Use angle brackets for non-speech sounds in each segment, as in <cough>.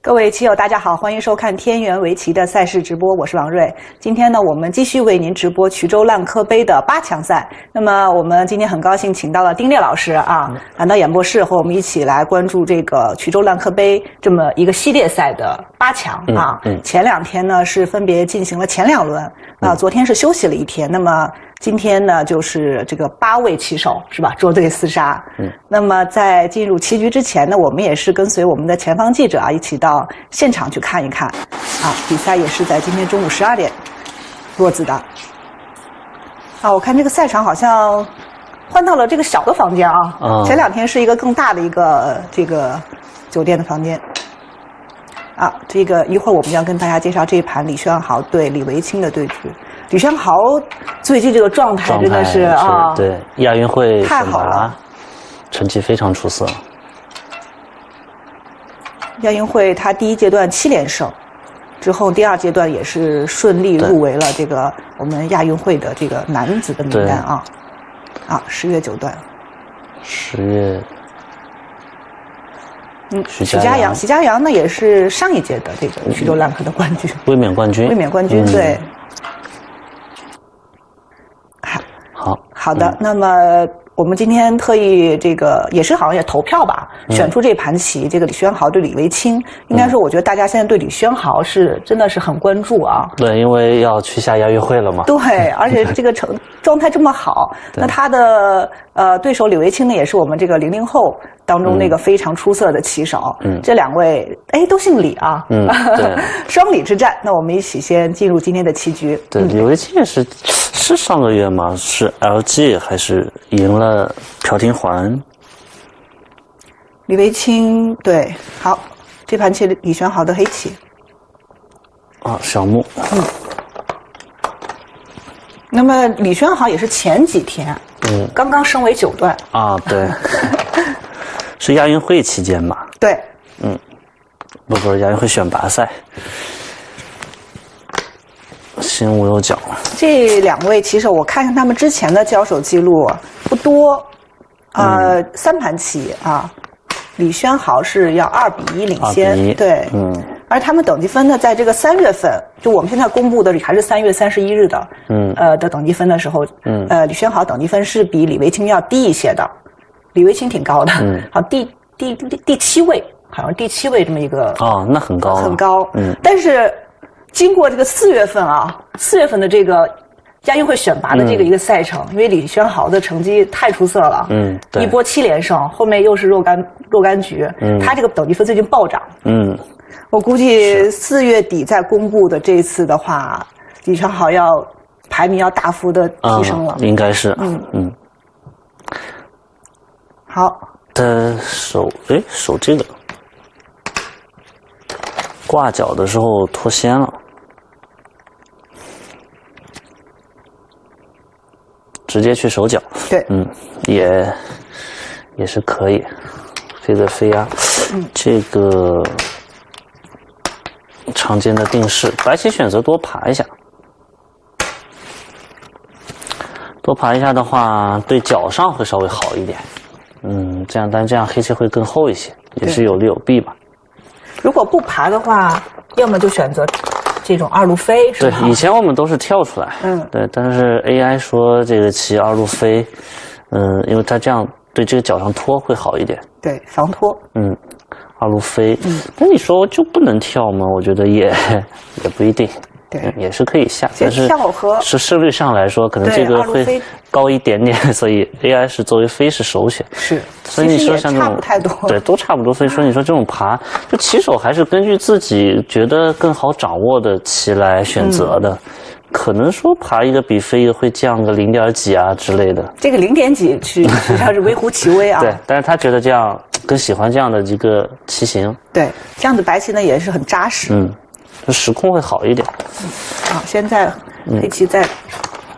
各位棋友，大家好，欢迎收看天元围棋的赛事直播，我是王瑞。今天呢，我们继续为您直播衢州烂柯杯的八强赛。那么，我们今天很高兴请到了丁烈老师啊，来到演播室和我们一起来关注这个衢州烂柯杯这么一个系列赛的八强啊。嗯前两天呢是分别进行了前两轮啊，昨天是休息了一天。那么今天呢，就是这个八位棋手是吧，捉对厮杀。嗯，那么在进入棋局之前呢，我们也是跟随我们的前方记者啊，一起到现场去看一看。啊，比赛也是在今天中午十二点落子的。啊，我看这个赛场好像换到了这个小的房间啊。啊前两天是一个更大的一个呃这个酒店的房间。啊，这个一会儿我们将跟大家介绍这一盘李轩豪对李维清的对局。李轩豪最近这个状态真的是啊，对亚运会选太好了。拔，成绩非常出色。亚运会他第一阶段七连胜，之后第二阶段也是顺利入围了这个我们亚运会的这个男子的名单啊。啊，十月九段，十月，嗯，许家阳许家阳，许家阳呢也是上一届的这个徐州烂柯的冠军，卫冕冠军，卫冕冠军。嗯。对，好，好，好的，那么我们今天特意这个也是好像也投票吧，选出这盘棋，这个李宣豪对李维清，应该说我觉得大家现在对李宣豪是真的是很关注啊。对，因为要去下亚运会了嘛。对，<laughs> 而且这个成状态这么好，那他的呃对手李维清呢，也是我们这个零零后当中那个非常出色的棋手。嗯这两位哎都姓李啊。嗯对 <laughs> 双李之战。那我们一起先进入今天的棋局。对，李维清也是是上个月吗？是 LG 还是赢了朴廷桓？李维清对，好，这盘棋李轩豪的黑棋。啊，小木，那么李轩豪也是前几天嗯刚刚升为九段，啊，对，<laughs> 是亚运会期间吧？对，嗯不不是亚运会选拔赛，新无有角，这两位棋手，我看看他们之前的交手记录不多，呃，三盘棋啊，李轩豪是要二比一领先，对，嗯而他们等级分呢，在这个三月份，就我们现在公布的还是三月三十一日的，嗯呃的等级分的时候，嗯呃，李轩豪等级分是比李维清要低一些的，李维清挺高的，嗯。好第第第第七位，好像第七位这么一个哦，那很高了，很高，嗯。但是经过这个四月份啊，四月份的这个亚运会选拔的这个一个赛程，因为李轩豪的成绩太出色了，嗯对。一波七连胜，后面又是若干若干局，嗯。他这个等级分最近暴涨，嗯，我估计四月底再公布的这一次的话，李轩豪要排名要大幅的提升了。啊，。应该是，嗯。嗯，好，他手哎手这个挂角的时候脱先了，直接去手脚，对，嗯，也也是可以，飞的飞压，这个常见的定式，白棋选择多爬一下。多爬一下的话，对脚上会稍微好一点。嗯，这样，但这样黑棋会更厚一些，也是有利有弊吧。如果不爬的话，要么就选择这种二路飞，是对吧？，以前我们都是跳出来，嗯对，但是 AI 说这个棋二路飞，嗯，因为它这样对这个脚上拖会好一点，对，防脱。嗯，二路飞，嗯那你说就不能跳吗？我觉得也 <laughs> 也不一定，对嗯也是可以下，其但是是胜率上来说，可能这个会飞高一点点，<laughs> 所以 AI 是作为飞是首选。是，所以你说像这种差不太多。对，都差不多。所以说，你说这种爬，就骑手还是根据自己觉得更好掌握的棋来选择嗯的。可能说爬一个比飞一个会降个零点几啊之类的。这个零点几 <laughs> 实实际上是微乎其微啊。对，但是他觉得这样更喜欢这样的一个棋形，对，这样的白棋呢也是很扎实。嗯，就时空会好一点。好，现在黑棋再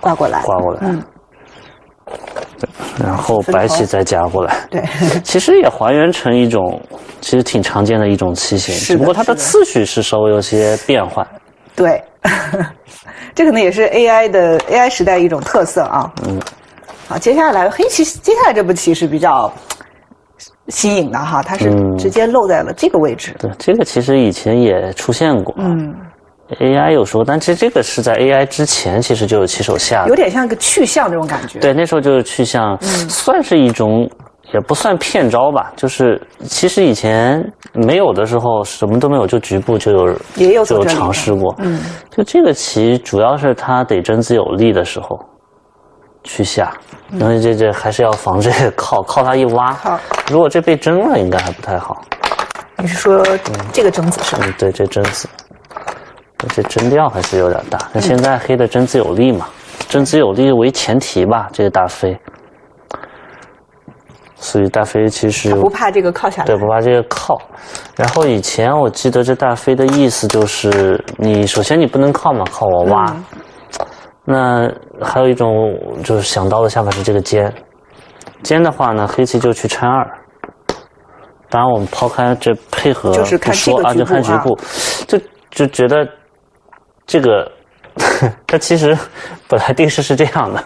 挂过来。嗯挂过来，嗯，然后白棋再夹过来。对，<laughs> <laughs> 其实也还原成一种，其实挺常见的一种棋形，只不过它的次序是稍微有些变换。对，<laughs> 这可能也是 AI 的 AI 时代一种特色啊。嗯，好，接下来黑棋接下来这步棋是比较新颖的哈，它是嗯直接露在了这个位置。对，这个其实以前也出现过。嗯，AI 有说，但其实这个是在 AI 之前，其实就有骑手下有。点像一个去向这种感觉。对，那时候就是去向，嗯算是一种，也不算骗招吧，就是其实以前没有的时候，什么都没有，就局部就有也有就有尝试过。嗯，就这个棋，主要是它得真子有力的时候去下，嗯然后这这还是要防这个 <laughs> 靠靠它一挖。好，如果这被争了，应该还不太好。你是说这个争子是吧？嗯，对，这真子，这真掉还是有点大。那现在黑的真子有力嘛？真子有力为前提吧，这个大飞。所以大飞其实不怕这个靠下来。对不怕这个靠。然后以前我记得这大飞的意思就是，你首先你不能靠嘛，靠我挖。嗯那还有一种就是想到的下法是这个尖，尖的话呢，黑棋就去拆二。当然，我们抛开这配合不说啊，就看局部，就就觉得这个 <laughs> 它其实本来定式是这样的，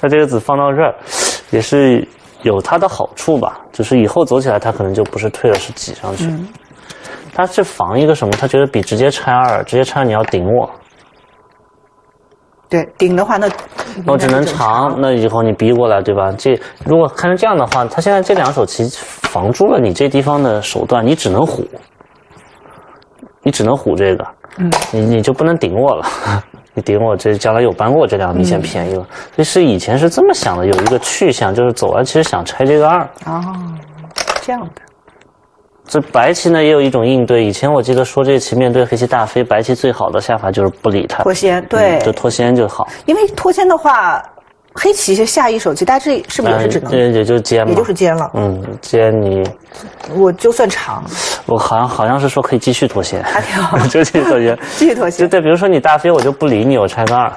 它这个子放到这儿也是有它的好处吧，就是以后走起来它可能就不是退了，是挤上去。嗯它是防一个什么？他觉得比直接拆二，直接拆二你要顶我，对，顶的话那我只能长，那以后你逼过来，对吧？这如果看成这样的话，他现在这两手棋防住了你这地方的手段，你只能虎，你只能虎这个，嗯，你你就不能顶我了，<laughs> 你顶我这将来有扳过这两明显便宜了。所以是以前是这么想的，有一个去向就是走完其实想拆这个二，哦，这样的。这白棋呢也有一种应对。以前我记得说这棋面对黑棋大飞，白棋最好的下法就是不理它，脱先，对嗯，就脱先就好。因为脱先的话，黑棋下一手棋，大致是不是也是只能，这也就尖嘛，也就是尖了？嗯，尖你我就算长，我好像好像是说可以继续脱先，还挺好 <laughs> 就继续脱先。继续脱先。就对，比如说你大飞，我就不理你，我拆个二，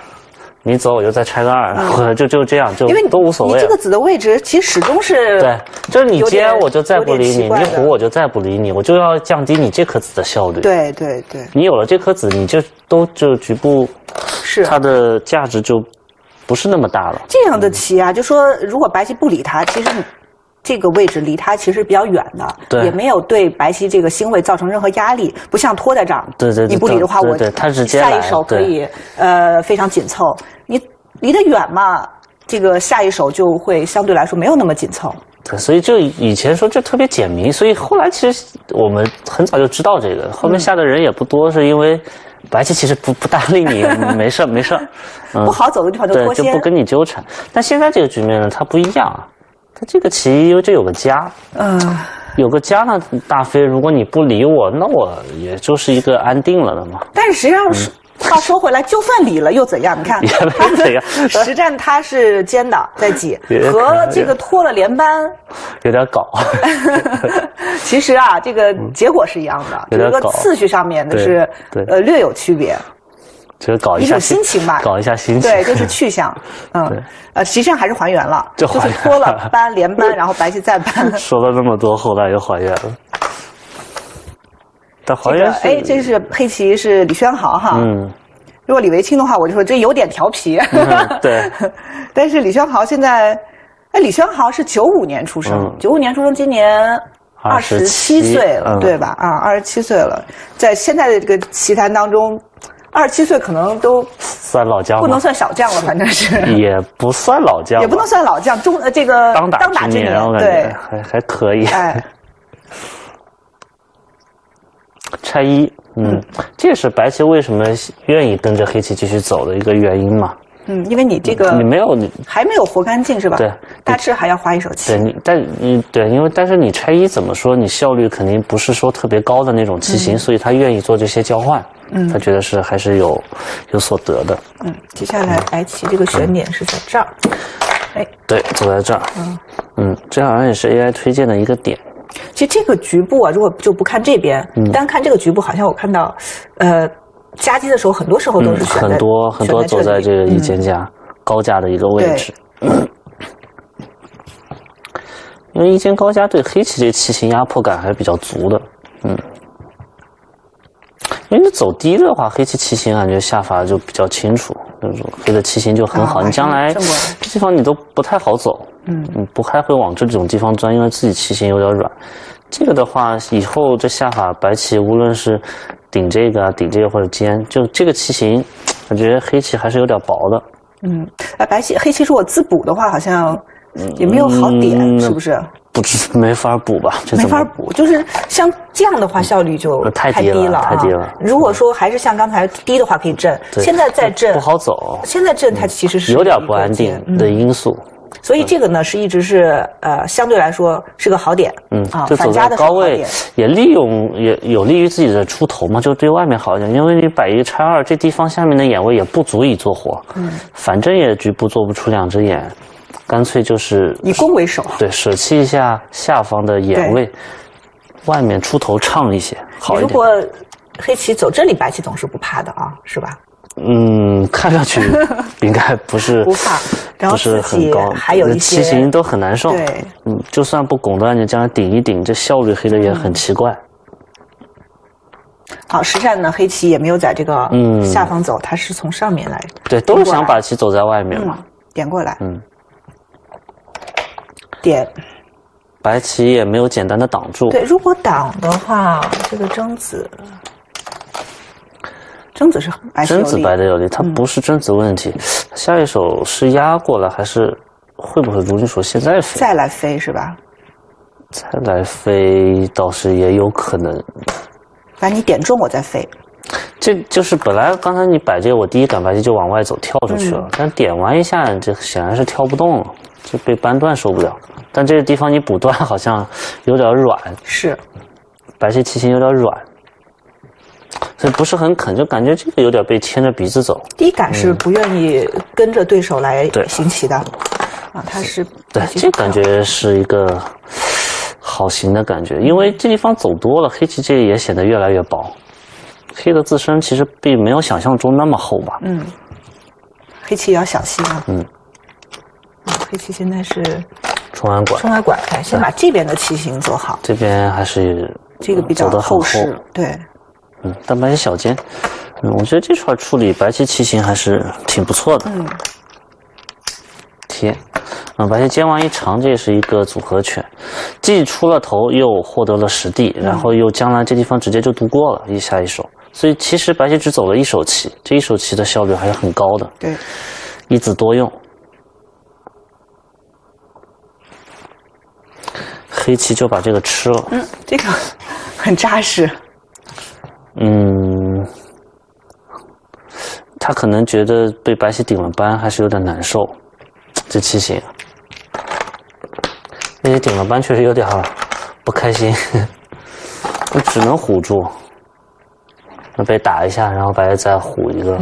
你走我就再拆个二，<laughs> 就就这样，就都无所谓你这个。子的位置其实始终是对，就是你有点尖我就再不理你，你虎我就再不理你，我就要降低你这颗子的效率。，对对对，你有了这颗子，你就都就局部是它的价值就不是那么大了。这样的棋啊，就说如果白棋不理它，其实你这个位置离他其实比较远的，对。也没有对白棋这个星位造成任何压力，不像拖在这儿，对对对你不理的话，我对对它直接下一手可以呃非常紧凑，你离得远嘛，这个下一手就会相对来说没有那么紧凑。对，所以就以前说这特别简明，所以后来其实我们很早就知道这个，后面下的人也不多，是因为白棋其实不不搭理你，<laughs> 没事没事，嗯。不好走的地方就对，脱先。就不，跟你纠缠。但现在这个局面呢，它不一样啊，它这个棋因为这有个家，嗯、有个家呢，大飞，如果你不理我，那我也就是一个安定了的嘛。但是实际上是。话说回来，就算理了又怎样？你看 <laughs> <laughs> 实战他是尖的在挤 <laughs> 和这个脱了连班，有点搞，其实啊，这个结果是一样的，只是个次序上面的是对呃略有区别。就是搞一下心情吧 <laughs> 搞一下心情。对，就是去向，<laughs> 嗯对，呃，实际上还是还原了，<laughs> 就是脱了班连班，然后白棋再班。说了那么多，后来又还原了。但还这个原是，哎，这是黑棋是李轩豪哈，嗯，如果李维清的话，我就说这有点调皮。嗯对，但是李轩豪现在，哎，李轩豪是九五年出生嗯，九五年出生，今年二十七27岁了，嗯对吧？啊，二十七岁了，在现在的这个棋坛当中，二十七岁可能都算老将吗不能算小将了，反正是。<laughs> 也不算老将，也不能算老将，中呃这个当打当打之年，对觉，还还可以。哎，拆一，嗯，这也是白棋为什么愿意跟着黑棋继续走的一个原因嘛。嗯，因为你这个你没有你还没有活干净是吧？对，大致还要花一手棋对。你，但你对，因为但是你拆一怎么说，你效率肯定不是说特别高的那种棋型，所以他愿意做这些交换，嗯。他觉得是还是有有所得的。嗯，接下来白棋这个悬点是在这儿。哎，对，走在这儿，嗯。嗯，这好像也是 AI 推荐的一个点。其实这个局部啊，如果就不看这边，嗯。单看这个局部，好像我看到，呃，夹击的时候，很多时候都是选、嗯很多很多走在这个一间架、高架的一个位置。因为一间高架对黑棋这棋形压迫感还是比较足的，嗯，因为你走低的话，黑棋棋形感觉下法就比较清楚，那种黑的棋形就很好。啊你将来这地方你都不太好走，嗯你，不太会往这种地方钻，因为自己棋形有点软。这个的话，以后这下法白棋无论是顶这个啊、顶这个或者尖，就这个棋形，我觉得黑棋还是有点薄的。嗯，哎，白棋黑棋如果自补的话，好像也没有好点，嗯是不是？不知 <laughs> 没法补吧？这没法补，就是像这样的话，效率就呃太低了啊。太低了如果说还是像刚才低的话，可以震，对现在再震不好走，现在震它其实是有点不安定的因素。所以这个呢是一直是呃相对来说是个好点，嗯啊，，就走反家的高位，也利用也有利于自己的出头嘛，就对外面好一点。因为你摆一个拆二，这地方下面的眼位也不足以做活，嗯，反正也局部做不出两只眼，干脆就是以攻为守。对舍弃一下下方的眼位，外面出头畅一些，好一点。如果黑棋走这里，白棋总是不怕的啊，是吧？嗯，看上去 <laughs> 应该不是不怕然后不是很高，还有一些棋形都很难受。对，嗯，就算不拱断，你将来顶一顶，这效率黑的也很奇怪。好，实战呢，黑棋也没有在这个嗯下方走，它是从上面来对，都是想把棋走在外面嘛。点过来，嗯，点白棋也没有简单的挡住。对。如果挡的话，这个争子，争子是白棋真子白的有利，它不是真子问题。下一手是压过来，还是会不会如你所现在飞？再来飞是吧？再来飞倒是也有可能。把你点中我再飞，这就是本来刚才你摆这个，我第一杆白棋就往外走跳出去嗯了，但点完一下，这显然是跳不动了，就被扳断受不了。但这个地方你补断好像有点软，是白棋棋形有点软，所以不是很肯，就感觉这个有点被牵着鼻子走。第一感是不愿意跟着对手来行棋的，啊，他是对这感觉是一个好行的感觉，因为这地方走多了，黑棋这也显得越来越薄。黑的自身其实并没有想象中那么厚吧？嗯，黑棋也要小心啊。嗯，黑棋现在是冲完拐，冲来拐开，先把这边的棋形做好，这边还是这个比较厚厚实。对，嗯，但白棋小尖，嗯，我觉得这串处理白棋棋形还是挺不错的。嗯，贴，嗯，白棋尖完一长，这也是一个组合拳，既出了头，又获得了实地，然后又将来这地方直接就度过了一下一手，所以其实白棋只走了一手棋，这一手棋的效率还是很高的，对，一子多用。黑棋就把这个吃了，嗯，这个 <laughs> 很扎实。嗯，他可能觉得被白棋顶了班还是有点难受，这棋形，那些顶了班确实有点不开心，<laughs> 我只能唬住，那被打一下，然后白棋再唬一个，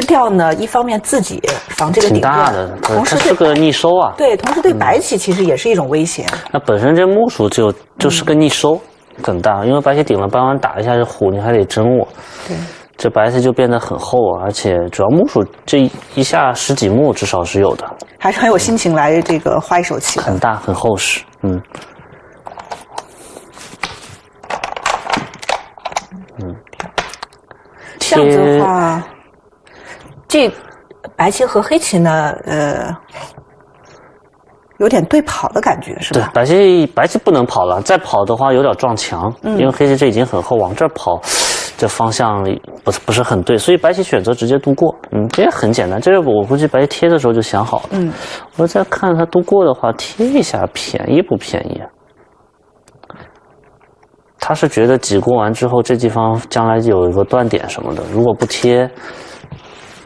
吃掉呢，一方面自己防这个挺顶大的，同时是个逆收啊。对，同时对白棋其实也是一种威胁。那本身这目数就就是个逆收，很大，因为白棋顶了扳完打一下就唬，你还得争我。对，这白棋就变得很厚啊，而且主要目数这一下十几目至少是有的，还是很有心情来这个花一手棋的。很大很厚实，嗯。嗯，这样子的话，这白棋和黑棋呢，呃，有点对跑的感觉，是吧？对白棋白棋不能跑了，再跑的话有点撞墙，因为黑棋这已经很厚，往这儿跑，这方向不是不是很对，所以白棋选择直接度过，嗯，这也很简单，这个我估计白棋贴的时候就想好了，嗯，我再看他度过的话，贴一下便宜不便宜？他是觉得挤过完之后，这地方将来有一个断点什么的，如果不贴，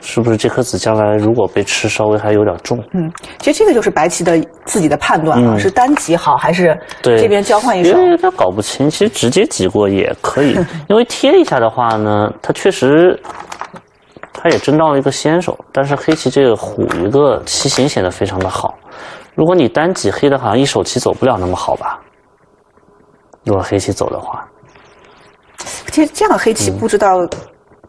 是不是这颗子将来如果被吃，稍微还有点重？嗯，其实这个就是白棋的自己的判断啊，嗯是单挤好还是对这边交换一手因？为有点搞不清，其实直接挤过也可以，<laughs> 因为贴一下的话呢，他确实，他也争到了一个先手，但是黑棋这个虎一个棋形显得非常的好。如果你单挤黑的，好像一手棋走不了那么好吧？如果黑棋走的话，其实这样黑棋不知道、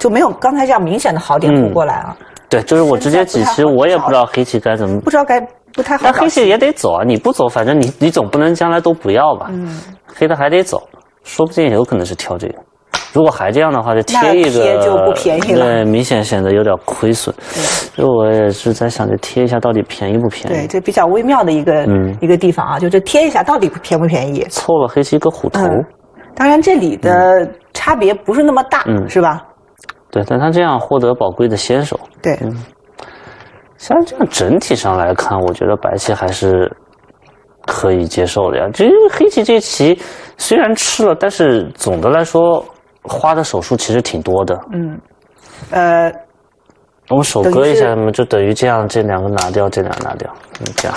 就没有刚才这样明显的好点嗯补过来啊，对，就是我直接挤，其实我也不知道黑棋该怎么不知道该不太好。但黑棋也得走啊，你不走，反正你你总不能将来都不要吧？嗯，黑的还得走，说不定有可能是挑这个。如果还这样的话，就贴一个，那贴就不便宜了对，明显显得有点亏损。所以我也是在想，着贴一下到底便宜不便宜对，这比较微妙的一个、嗯一个地方啊，就这贴一下到底便不便宜？凑了黑棋一个虎头，嗯当然这里的差别不是那么大，嗯是吧？对，但他这样获得宝贵的先手。对，嗯像这样整体上来看，我觉得白棋还是可以接受的呀。至于黑棋这棋，虽然吃了，但是总的来说花的手数其实挺多的。嗯，呃，我们手割一下嘛，就等于这样，这两个拿掉，这两个拿掉，嗯，这样，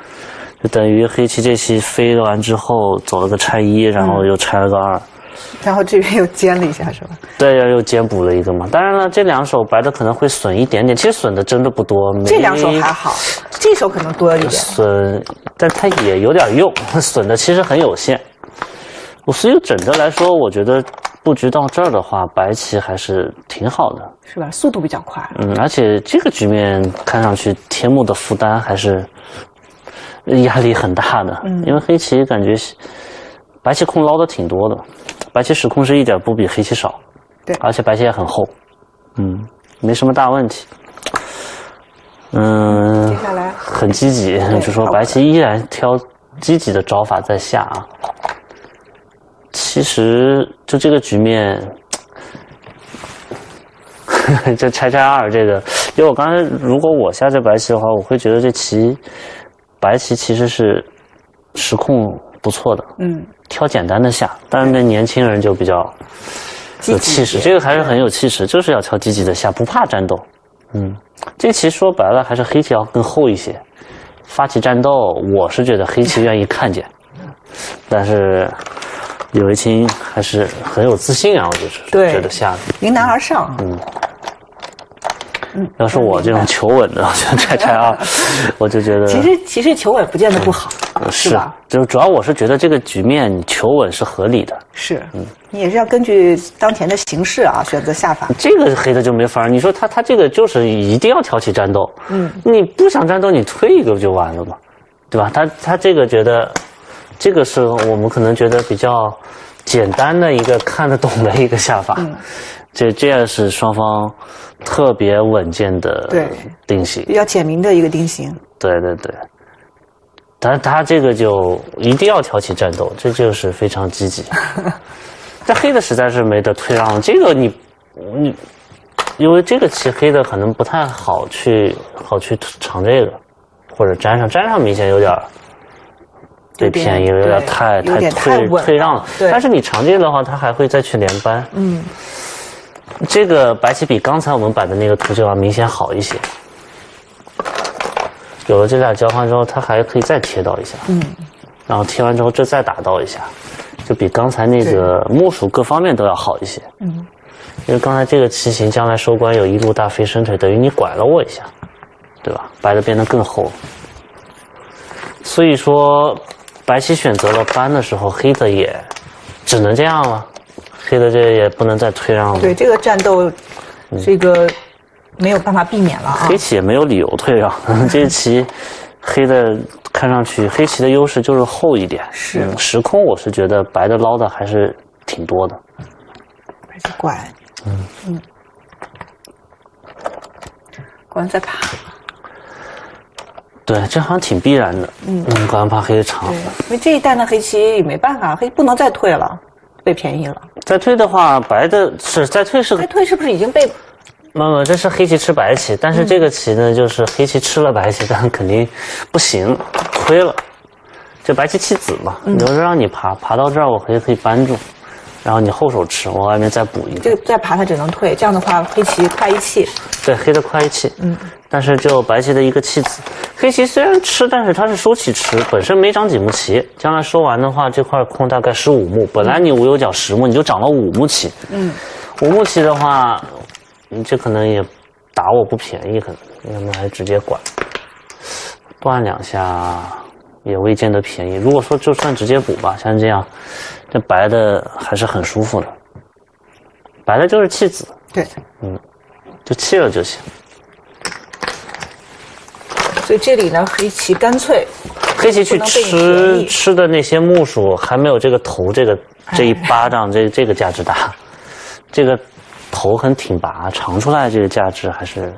<laughs> 就等于黑棋这棋飞完之后走了个拆一，然后又拆了个二，然后这边又尖了一下，是吧？对，又又兼补了一个嘛。当然了，这两手白的可能会损一点点，其实损的真的不多。这两手还好，这手可能多一点。损，但它也有点用，<laughs> 损的其实很有限。我所以整个来说，我觉得布局到这儿的话，白棋还是挺好的。是吧？速度比较快。嗯，而且这个局面看上去天幕的负担还是压力很大的，嗯因为黑棋感觉白棋空捞的挺多的，白棋时空是一点不比黑棋少，对而且白棋也很厚，嗯，没什么大问题。嗯，接下来很积极，就说白棋依然挑积极的招法在下啊。其实就这个局面，<laughs> 这拆拆二这个，因为我刚才如果我下这白棋的话，我会觉得这棋白棋其实是时控不错的，嗯，挑简单的下，但是那年轻人就比较有气势，这个还是很有气势，就是要挑积极的下，不怕战斗。嗯，这棋说白了还是黑棋要更厚一些，发起战斗，我是觉得黑棋愿意看见，<laughs> 但是李维清还是很有自信啊，我就是对。觉得下。迎难而上。嗯。要是我这种求稳的，我觉得拆拆二，<laughs> 我就觉得其实其实求稳不见得不好，是吧？就主要我是觉得这个局面你求稳是合理的，是，嗯你也是要根据当前的形势啊选择下法。这个黑的就没法儿。你说他他这个就是一定要挑起战斗，嗯，你不想战斗，你退一个不就完了吗？对吧？他他这个觉得，这个是我们可能觉得比较简单的一个看得懂的一个下法，嗯这这也是双方特别稳健的对定型。比较简明的一个定型。对对对，但他这个就一定要挑起战斗，这就是非常积极。<laughs> 这黑的实在是没得退让，这个你你，因为这个棋黑的可能不太好去好去尝这个，或者粘上，粘上明显有点儿被有点便宜了，有点太太退稳退让了。但是你尝这个的话，他还会再去连扳。嗯，这个白棋比刚才我们摆的那个图就要明显好一些。有了这俩交换之后，它还可以再贴到一下，嗯，然后贴完之后这再打到一下，就比刚才那个目数各方面都要好一些。嗯，因为刚才这个棋形将来收官有一路大飞伸腿，等于你拐了我一下，对吧？白的变得更厚。所以说，白棋选择了扳的时候，黑的也只能这样了，黑的这也不能再退让了。对，这个战斗，这个没有办法避免了啊黑。棋也没有理由退让，<laughs> 这棋黑的看上去黑棋的优势就是厚一点。是嗯时空我是觉得白的捞的还是挺多的。还是拐，嗯嗯，果然在爬。对，这好像挺必然的。嗯，果然怕黑的长对。，因为这一代的黑棋也没办法，黑不能再退了，被便宜了。再退的话，白的是再退是再退是不是已经被妈妈，这是黑棋吃白棋，但是这个棋呢，就是黑棋吃了白棋，但肯定不行，亏了。这白棋弃子嘛，嗯留着让你爬，爬到这儿我可以可以扳住，然后你后手吃，我外面再补一个。这个再爬，它只能退。这样的话，黑棋快一气。对，黑的快一气，嗯，但是就白棋的一个弃子。黑棋虽然吃，但是它是收起吃，本身没长几目棋，将来收完的话，这块空大概十五目，本来你五有角十目，你就长了五目棋。嗯，五目棋的话，你这可能也打我不便宜，可能要么还直接管，断两下也未见得便宜。如果说就算直接补吧，像这样，这白的还是很舒服的。白的就是弃子，对，嗯就弃了就行。所以这里呢，黑棋干脆黑棋去吃吃的那些木薯还没有这个头这个这一巴掌这这个价值大，这个头很挺拔，长出来这个价值还是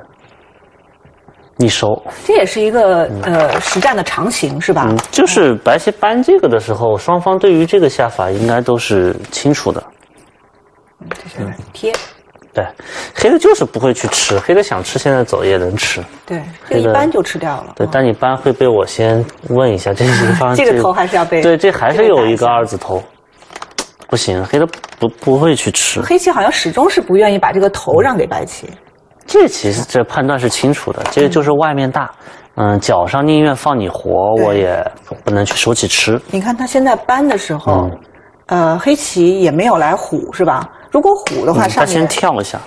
逆收。这也是一个呃实战的常形，是吧？嗯，就是白棋搬这个的时候，双方对于这个下法应该都是清楚的。这是贴，对，黑的就是不会去吃，黑的想吃现在走也能吃。对，这个一黑的搬就吃掉了。对，嗯但你搬会被我先问一下，这是 <laughs> 一方这个头还是要被对，这还是有一个二字头，不行，黑的不不会去吃。黑棋好像始终是不愿意把这个头让给白棋。这其实这判断是清楚的，这个就是外面大，嗯，脚上宁愿放你活，我也不能去手起吃。你看他现在搬的时候，嗯呃，黑棋也没有来虎，是吧？如果虎的话，嗯他先跳一下，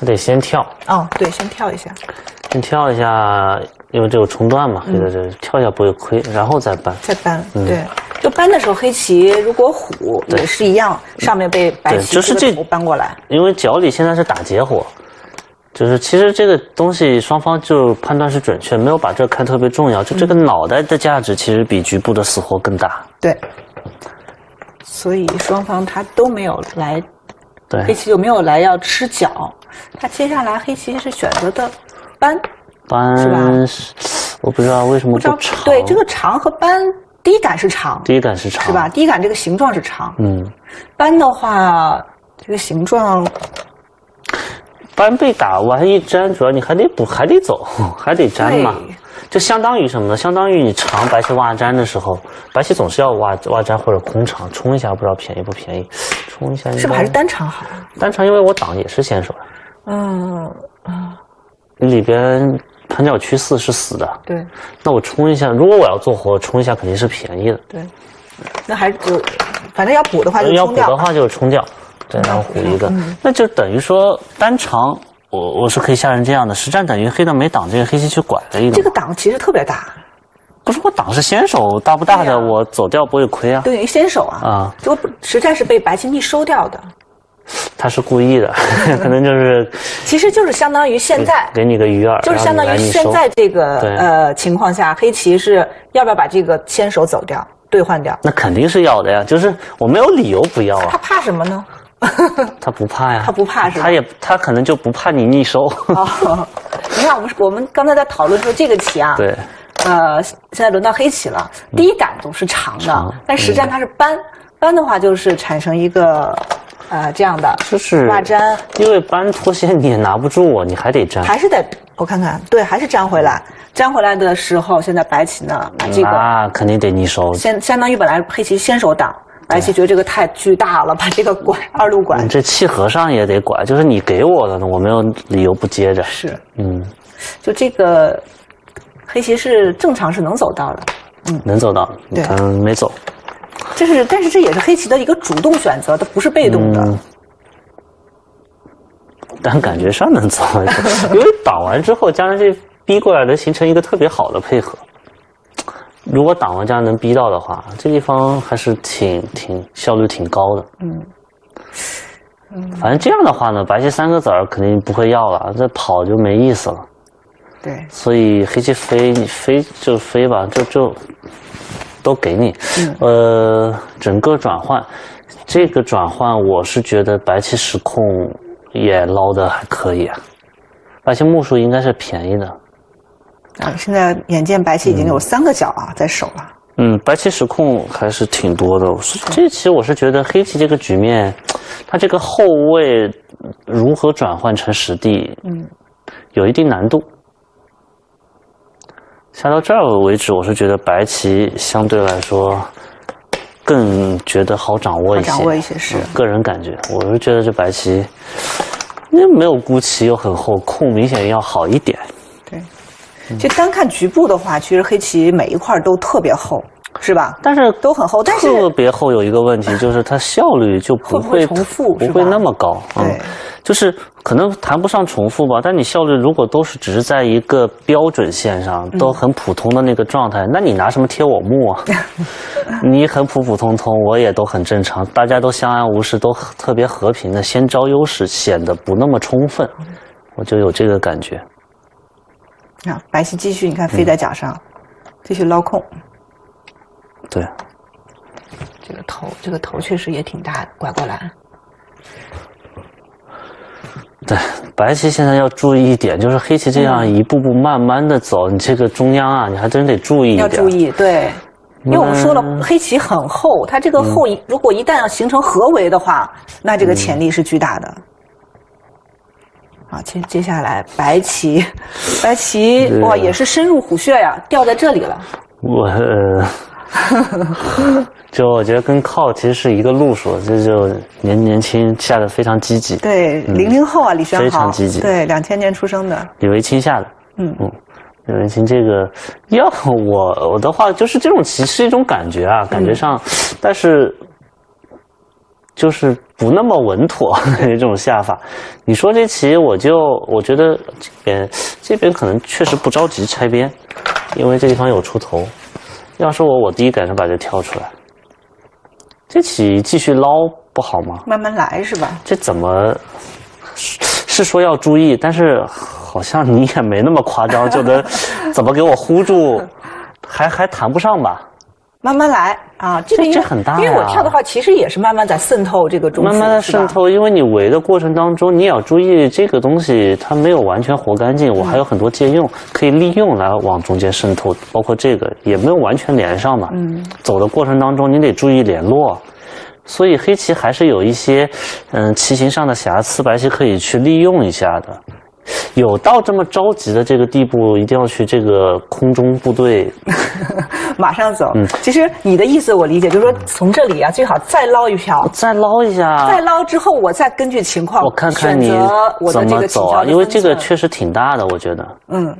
他得先跳，哦，对，先跳一下。先跳一下，因为这有冲断嘛，嗯黑的这跳一下不会亏，然后再搬。再搬，嗯对，就搬的时候，黑棋如果虎也是一样，上面被白棋就是这这个搬过来，因为角里现在是打结火，就是其实这个东西双方就判断是准确，没有把这看特别重要。就这个脑袋的价值其实比局部的死活更大。对，所以双方他都没有来，黑，棋就没有来要吃角，他接下来黑棋是选择的搬，搬是吧是我不知道为什么不长。对这个长和搬第一杆是长，第一杆是长，是吧？？第一杆这个形状是长，嗯，扳的话这个形状扳被打完一粘，主要你还得补，还得走，<laughs> 还得粘嘛。就相当于什么呢？相当于你长白棋挖粘的时候，白棋总是要挖挖粘或者空长，冲一下不知道便宜不便宜，冲一下是不是还是单长好？单长？因为我挡也是先手的，嗯，啊里边盘角趋四是死的，对。那我冲一下，如果我要做活，冲一下肯定是便宜的。对，那还是就反正要补的话就要冲掉。吧。补的话就是冲掉，对，然后补一个，那就等于说单长，我我是可以下成这样的，实战等于黑的没挡这个黑棋去拐了一个这，个挡其实特别大，不是我挡是先手，大不大的、我走掉不会亏啊。对于先手啊，啊，这个实战是被白棋逆收掉的，他是故意的，<laughs> 可能就是 <laughs> 其实就是相当于现在。给你个鱼饵，就是相当于现在这个呃情况下，黑棋是要不要把这个先手走掉，兑换掉？那肯定是要的呀，就是我没有理由不要啊他啊，怕什么呢？<laughs> 他不怕呀，他不怕是吧他也他可能就不怕你逆收，哦，你看我们我们刚才在讨论说这个棋啊，对，呃，现在轮到黑棋了，第一杆总是长的，长但实战它是扳，扳的话就是产生一个呃这样的就是挂粘，因为搬拖鞋你也拿不住啊，你还得粘，还是得我看看，对，还是粘回来，粘回来的时候，现在白棋呢把这个那肯定得你收，先相当于本来黑棋先手挡，白棋觉得这个太巨大了，把这个拐二路拐你这气和上也得拐，就是你给我的呢，我没有理由不接着。是，嗯，就这个黑棋是正常是能走到的，嗯能走到，你对没走。这是但是这也是黑棋的一个主动选择，它不是被动的。嗯，但感觉上能走，因为挡完之后，加上这逼过来能形成一个特别好的配合。如果挡完这样能逼到的话，这地方还是挺挺效率挺高的。嗯，反正这样的话呢，白棋三个子儿肯定不会要了，这跑就没意思了。对，所以黑棋飞，你飞就飞吧，就就都给你。嗯呃，整个转换，这个转换我是觉得白棋实控也捞的还可以啊。白棋目数应该是便宜的，啊，现在眼见白棋已经有三个角啊在手了。嗯，白棋实控还是挺多的。这棋我是觉得黑棋这个局面，它这个后卫如何转换成实地，嗯，有一定难度。下到这儿为止，我是觉得白棋相对来说更觉得好掌握一些。掌握一些是嗯个人感觉，我是觉得这白棋，那没有孤棋又很厚，控明显要好一点。对，就单看局部的话，其实黑棋每一块都特别厚，是吧？但是都很厚，但是特别厚有一个问题，就是它效率就不会不会重复不会那么高。嗯对，就是可能谈不上重复吧，但你效率如果都是只是在一个标准线上，嗯都很普通的那个状态，那你拿什么贴我幕啊？<laughs> 你很普普通通，我也都很正常，大家都相安无事，都特别和平的，先招优势显得不那么充分，我就有这个感觉。啊，白棋继续，你看飞在角上，继续捞空，对，这个头，这个头确实也挺大的，拐过来。对，白棋现在要注意一点，就是黑棋这样一步步慢慢的走，你这个中央啊，你还真得注意一点。要注意，对，因为我们说了，黑棋很厚，它这个厚一如果一旦要形成合围的话，那这个潜力是巨大的。好，接接下来白棋，白棋哇也是深入虎穴呀，掉在这里了。我，<laughs> 就我觉得跟靠其实是一个路数，这就年年轻下的非常积极。对，零零后啊，李轩豪非常积极。对，两千年出生的。李维清下的。嗯嗯，李维清这个要我我的话就是这种棋是一种感觉啊，感觉上，但是。就是不那么稳妥 <laughs> 这种下法，你说这棋我就我觉得这边这边可能确实不着急拆边，因为这地方有出头。要是我，我第一感受把这挑出来。这起继续捞不好吗？慢慢来是吧？这怎么是说要注意？但是好像你也没那么夸张，就能怎么给我糊住？还还谈不上吧？慢慢来啊，这个这很大因为我跳的话，其实也是慢慢在渗透这个中慢慢的渗透，因为你围的过程当中，你也要注意这个东西它没有完全活干净，我还有很多借用可以利用来往中间渗透，包括这个也没有完全连上嘛。嗯，走的过程当中你得注意联络，所以黑棋还是有一些嗯棋形上的瑕疵，白棋可以去利用一下的。有到这么着急的这个地步，一定要去这个空中部队，<laughs> 马上走。嗯，其实你的意思我理解，就是说从这里啊，最好再捞一票，再捞一下，再捞之后，我再根据情况，我看看你怎么走啊。因为这个确实挺大的，我觉得。嗯，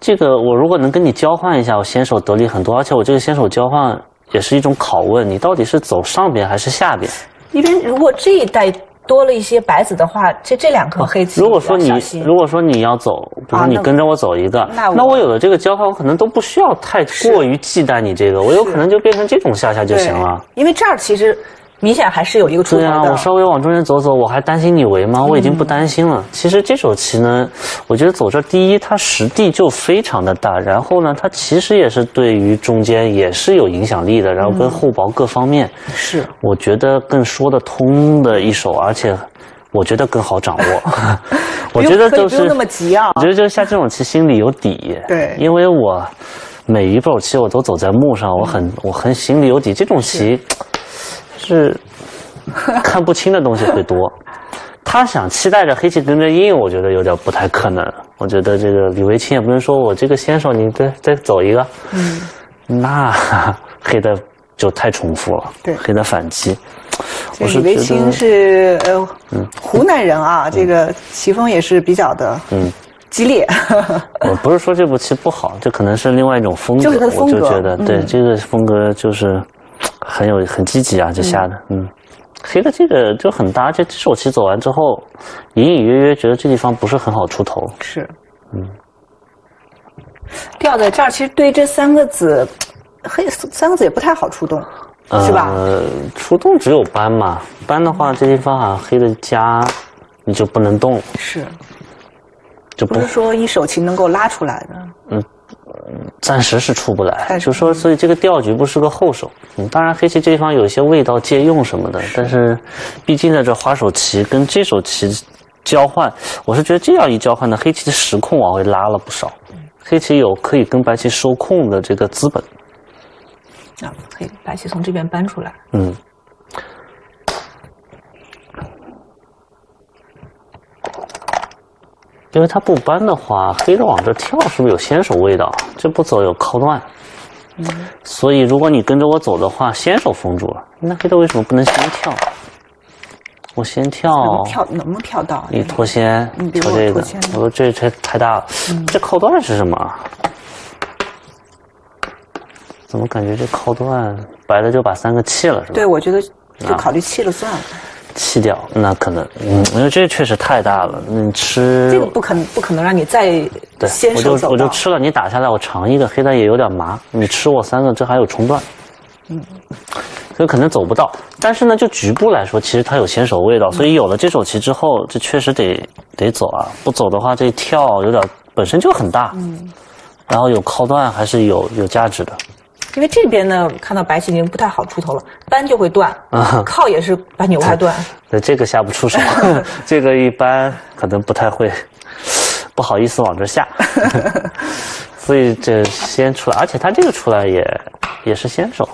这个我如果能跟你交换一下，我先手得利很多，而且我这个先手交换也是一种拷问，你到底是走上边还是下边？因为如果这一代。多了一些白子的话，这这两颗黑子，如果说你如果说你要走，比如说你跟着我走一个，那我有了这个交换，我可能都不需要太过于忌惮你这个，我有可能就变成这种下下就行了。因为这儿其实。明显还是有一个出头的。对啊，我稍微往中间走走，我还担心你围吗？我已经不担心了。其实这手棋呢，我觉得走这第一，它实地就非常的大，然后呢，它其实也是对于中间也是有影响力的，然后跟厚薄各方面是，我觉得更说得通的一手，而且我觉得更好掌握。<laughs> 我觉得就是不用那么急啊。我觉得就是下这种棋心里有底。对，因为我每一步棋我都走在幕上，我很我很心里有底。这种棋。是看不清的东西会多，<laughs> 他想期待着黑棋跟着应，我觉得有点不太可能。我觉得这个李维清也不能说我这个先手，你再再走一个，嗯，那黑的就太重复了，对，黑的反击。李维清是呃湖南人啊，这个棋风也是比较的嗯激烈。<laughs> 我不是说这步棋不好，这可能是另外一种风格，就是他的风格。我就觉得对这个风格就是。很有很积极啊，这下的，嗯，黑的这个就很搭。这这手棋走完之后，隐隐约约觉得这地方不是很好出头。是，嗯，掉在这儿，其实对这三个子，黑三个子也不太好出动，是吧？呃，出动只有搬嘛，搬的话，这地方啊，黑的家你就不能动。是，就不是说一手棋能够拉出来的。嗯。暂时是出不来，就说所以这个调局不是个后手。嗯，当然黑棋这地方有一些味道借用什么的，但是毕竟在这花手棋跟这手棋交换，我是觉得这样一交换呢，黑棋的时控往回拉了不少。黑棋有可以跟白棋收控的这个资本。啊，黑白棋从这边搬出来。嗯。因为他不搬的话，黑的往这跳是不是有先手味道？这不走有靠断，嗯，所以如果你跟着我走的话，先手封住了。那黑的为什么不能先跳？我先跳，跳能不能跳到？你脱先，跳这个，我说这这太大了。这靠断是什么？怎么感觉这靠断白的就把三个弃了是吧？对，我觉得就考虑弃了算了。弃掉那可能，嗯，因为这确实太大了。你吃这个不可能，不可能让你再对，我就我就吃了。你打下来，我尝一个黑蛋也有点麻。你吃我三个，这还有冲断，嗯，所以可能走不到。但是呢，就局部来说，其实它有先手味道。所以有了这手棋之后，这确实得得走啊。不走的话，这跳有点本身就很大，嗯，然后有靠断还是有有价值的。因为这边呢看到白棋已经不太好出头了，扳就会断，啊靠也是把扭开断。对，这个下不出手，<laughs> 这个一般可能不太会，不好意思往这下，<laughs> 所以这先出来，而且他这个出来也也是先手，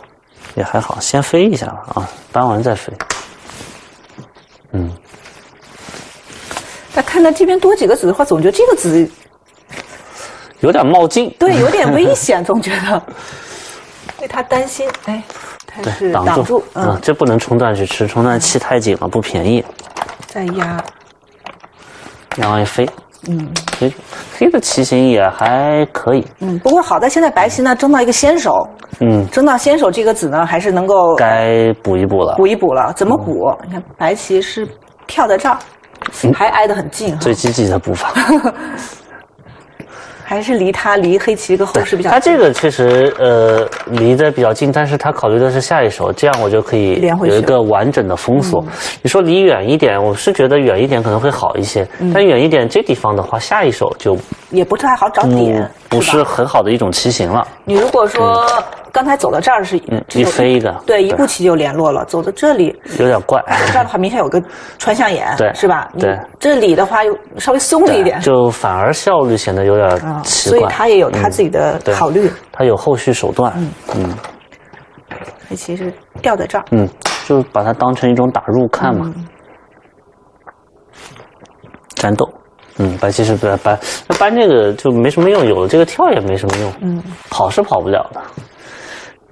也还好，先飞一下吧啊，扳完再飞。嗯，但看到这边多几个子的话，总觉得这个子有点冒进，对有点危 <laughs> 险，总觉得为他担心。哎，他是挡挡住，嗯，这不能冲断去吃，冲断气太紧了，不便宜。再压，然后一飞，嗯，飞飞的棋形也还可以，嗯，不过好在现在白棋呢争到一个先手，嗯，争到先手这个子呢还是能够该补一补了。补一补了。怎么补？你看白棋是跳在这儿，还挨得很近哈，最积极的步伐，<laughs> 还是离他离黑棋这个后势比较近。他这个确实呃离得比较近，但是他考虑的是下一手，这样我就可以有一个完整的封锁。你说离远一点，我是觉得远一点可能会好一些，嗯但远一点这地方的话，下一手就也不太好找点不，不是很好的一种棋形了。你如果说刚才走到这儿是一飞一个，对，一步棋就联络了。走到这里，有点怪。这儿的话明显有个穿象眼，对是吧？对这里的话又稍微松了一点，就反而效率显得有点啊，所以他也有他自己的考虑。他有后续手段，嗯黑棋是吊在这儿，嗯，就把它当成一种打入看嘛。战斗，嗯，白棋是搬搬，那搬这个就没什么用，有了这个跳也没什么用，嗯，跑是跑不了的，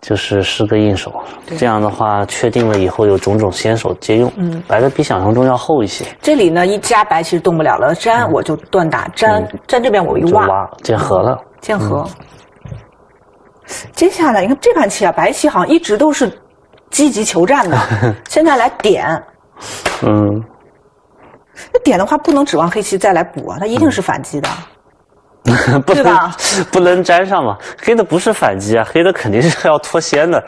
就是是个硬手。这样的话，确定了以后有种种先手皆用，嗯，白的比想象中要厚一些，这里呢一加白其实动不了了，粘我就断打，粘粘这边我一挖。见合了。见合。接下来你看这盘棋啊，白棋好像一直都是积极求战的，<laughs> 现在来点，嗯，那点的话不能指望黑棋再来补啊，它一定是反击的。<laughs> 不能不能粘上嘛。黑的不是反击啊，黑的肯定是要脱先的。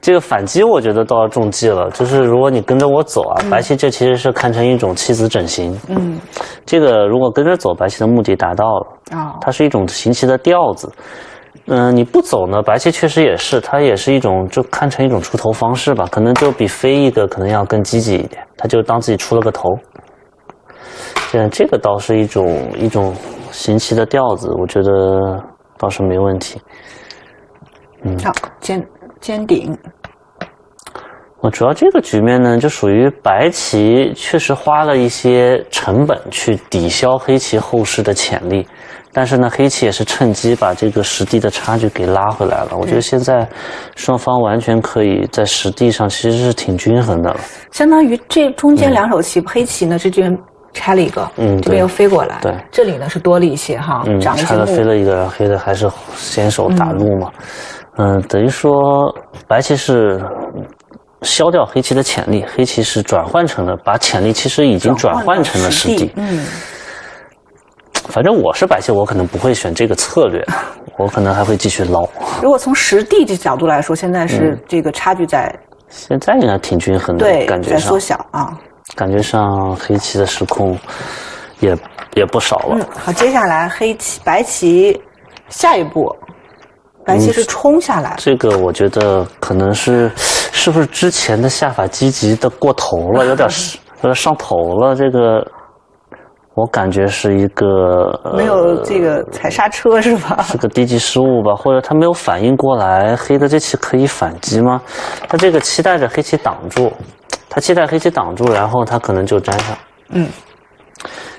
这个反击我觉得倒要中计了，就是如果你跟着我走啊，白棋这其实是看成一种棋子整形。嗯，这个如果跟着走，白棋的目的达到了，啊、它是一种行棋的调子。嗯、你不走呢，白棋确实也是，它也是一种就看成一种出头方式吧，可能就比飞一个可能要更积极一点，它就当自己出了个头。这这个倒是一种一种行棋的调子，我觉得倒是没问题。嗯好尖尖顶，我主要这个局面呢，就属于白棋确实花了一些成本去抵消黑棋后势的潜力，但是呢，黑棋也是趁机把这个实地的差距给拉回来了。我觉得现在双方完全可以在实地上其实是挺均衡的了。相当于这中间两手棋，黑棋呢是这边拆了一个，嗯这边又飞过来，对这里呢是多了一些哈，嗯，长了拆了飞。了一个，黑的还是先手打入嘛。嗯、等于说白棋是消掉黑棋的潜力，黑棋是转换成了把潜力其实已经转换成了实地。嗯，反正我是白棋，我可能不会选这个策略，<laughs> 我可能还会继续捞。如果从实地这角度来说，现在嗯是这个差距在现在应该挺均衡的，对感觉在缩，小啊。感觉上黑棋的失控也也不少了。嗯，好，接下来黑棋白棋下一步，白棋是冲下来，这个我觉得可能是，是不是之前的下法积极的过头了，有点是 <laughs> 有点上头了。这个我感觉是一个呃没有这个踩刹车是吧？是个低级失误吧，或者他没有反应过来，黑的这棋可以反击吗？他这个期待着黑棋挡住，他期待黑棋挡住，然后他可能就粘上。嗯，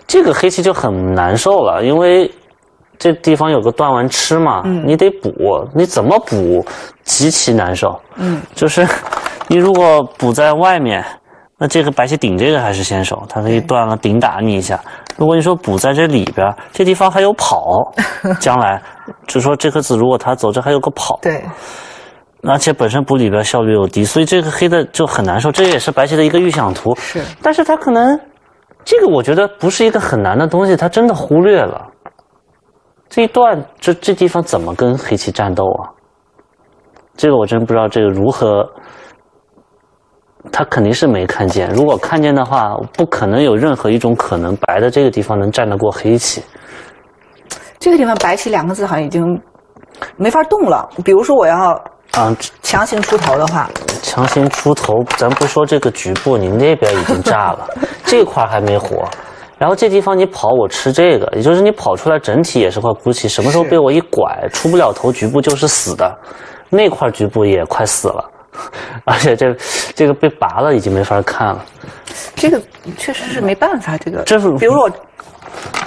这个黑棋就很难受了，因为这地方有个断完吃嘛，你得补，你怎么补极其难受。嗯，就是你如果补在外面，那这个白棋顶这个还是先手，它可以断了顶打你一下。如果你说补在这里边，这地方还有跑，<laughs> 将来就说这颗子如果他走这还有个跑，对，而且本身补里边效率又低，所以这个黑的就很难受。这也是白棋的一个预想图，是但是他可能这个我觉得不是一个很难的东西，他真的忽略了这一段这这地方怎么跟黑棋战斗啊？这个我真不知道这个如何。他肯定是没看见，如果看见的话，不可能有任何一种可能白的这个地方能战得过黑棋。这个地方白棋两个字好像已经没法动了。比如说我要啊，强行出头的话，强行出头，咱不说这个局部，你那边已经炸了，<laughs> 这块还没活。然后这地方你跑，我吃这个，也就是你跑出来整体也是块鼓起，什么时候被我一拐出不了头，局部就是死的，那块局部也快死了，<laughs> 而且这这个被拔了，已经没法看了。这个确实是没办法，这个。这是比如我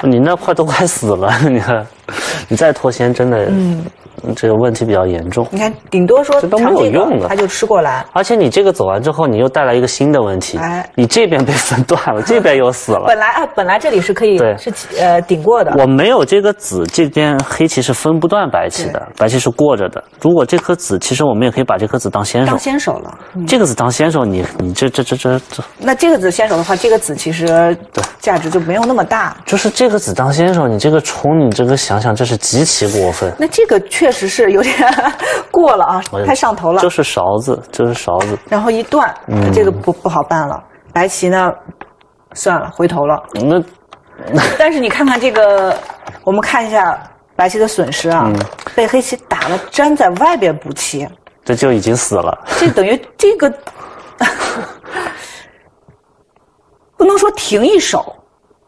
你那块都快死了，你看，你再脱先真的，嗯，这个问题比较严重。你看，顶多说这都没有用的他就吃过来。而且你这个走完之后，你又带来一个新的问题，哎你这边被分断了，<laughs> 这边又死了。本来啊，本来这里是可以对是呃顶过的，我没有这个子，这边黑棋是分不断白棋的，白棋是过着的。如果这颗子，其实我们也可以把这颗子当先手当，先手了。嗯这个子当先手，你你这这这这这，那这个子先手的话，这个子其实对价值就没有那么大。就是这个子当先手，你这个冲，你这个想想，这是极其过分。那这个确实是有点 <laughs> 过了啊，太上头了。就是勺子，就是勺子。然后一断，嗯这个不不好办了。白棋呢，算了，回头了。那 <laughs> 但是你看看这个，我们看一下白棋的损失啊，嗯被黑棋打了，粘在外边补棋，这就已经死了。这等于这个 <laughs> 不能说停一手，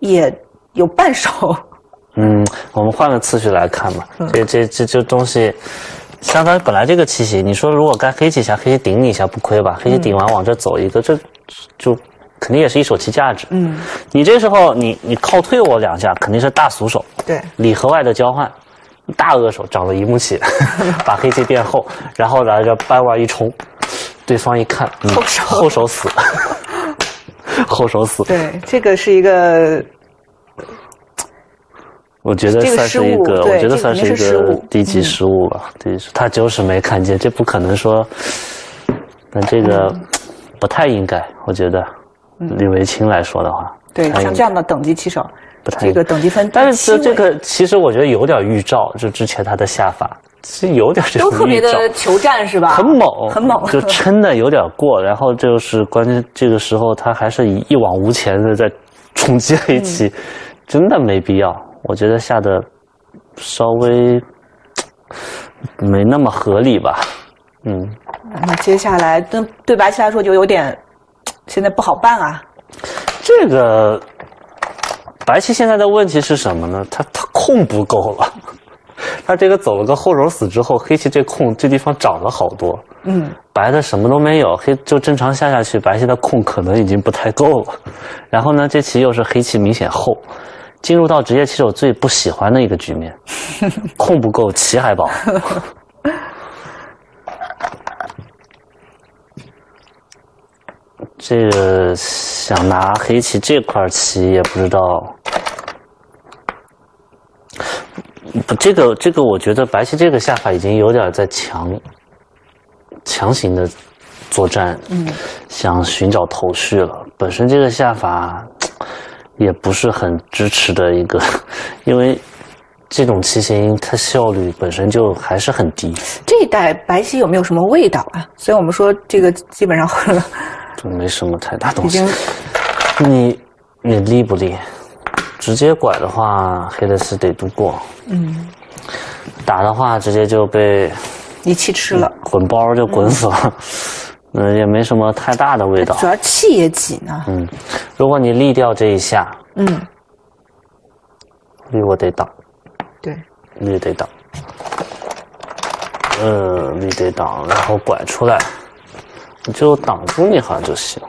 也有半手。嗯，我们换个次序来看吧。嗯这这这这东西，相当于本来这个棋形，你说如果该黑棋下，黑棋顶你一下不亏吧？黑棋顶完往这走一个，这就肯定也是一手棋价值。嗯，你这时候你你靠退我两下，肯定是大俗手，对，里和外的交换。大恶手长了一目棋，<laughs> 把黑棋变厚，然后来这掰腕一冲，对方一看，嗯后手后手死，<laughs> 后手死。对，这个是一个我觉得算是一个，我觉得算这个肯定一个低级失误吧。低级失他就是没看见，这不可能说，那这个嗯不太应该。我觉得李维清来说的话，对，像这样的等级棋手，不太这个等级分但是这这个其实我觉得有点预兆，就之前他的下法其实有点这都。特别的求战是吧？很猛，<laughs> 很猛，就撑的有点过，然后就是关键这个时候他还是以一往无前的在冲击黑棋，嗯真的没必要。我觉得下的稍微没那么合理吧，嗯，那接下来对对白棋来说就有点现在不好办啊。这个白棋现在的问题是什么呢？他他空不够了。他这个走了个后手死之后，黑棋这空这地方长了好多，嗯，白的什么都没有，黑就正常下下去，白棋的空可能已经不太够了。然后呢，这棋又是黑棋明显厚，进入到职业棋手最不喜欢的一个局面，<laughs> 控不够，棋还薄。<laughs> 这个想拿黑棋这块棋也不知道，不，这个这个，我觉得白棋这个下法已经有点在强强行的作战，嗯，想寻找头绪了。本身这个下法也不是很支持的一个，<laughs> 因为这种棋形它效率本身就还是很低，这一代白棋有没有什么味道啊？所以我们说这个基本上 <laughs> 就没什么太大东西。你你立不立？直接拐的话，黑的是得度过。嗯，打的话，直接就被一气吃了，滚包就滚死了。嗯，也没什么太大的味道。主要气也挤呢。嗯，如果你立掉这一下，嗯，立我得挡，对，立得挡。嗯，立得挡，然后拐出来，你就挡住你好像就行。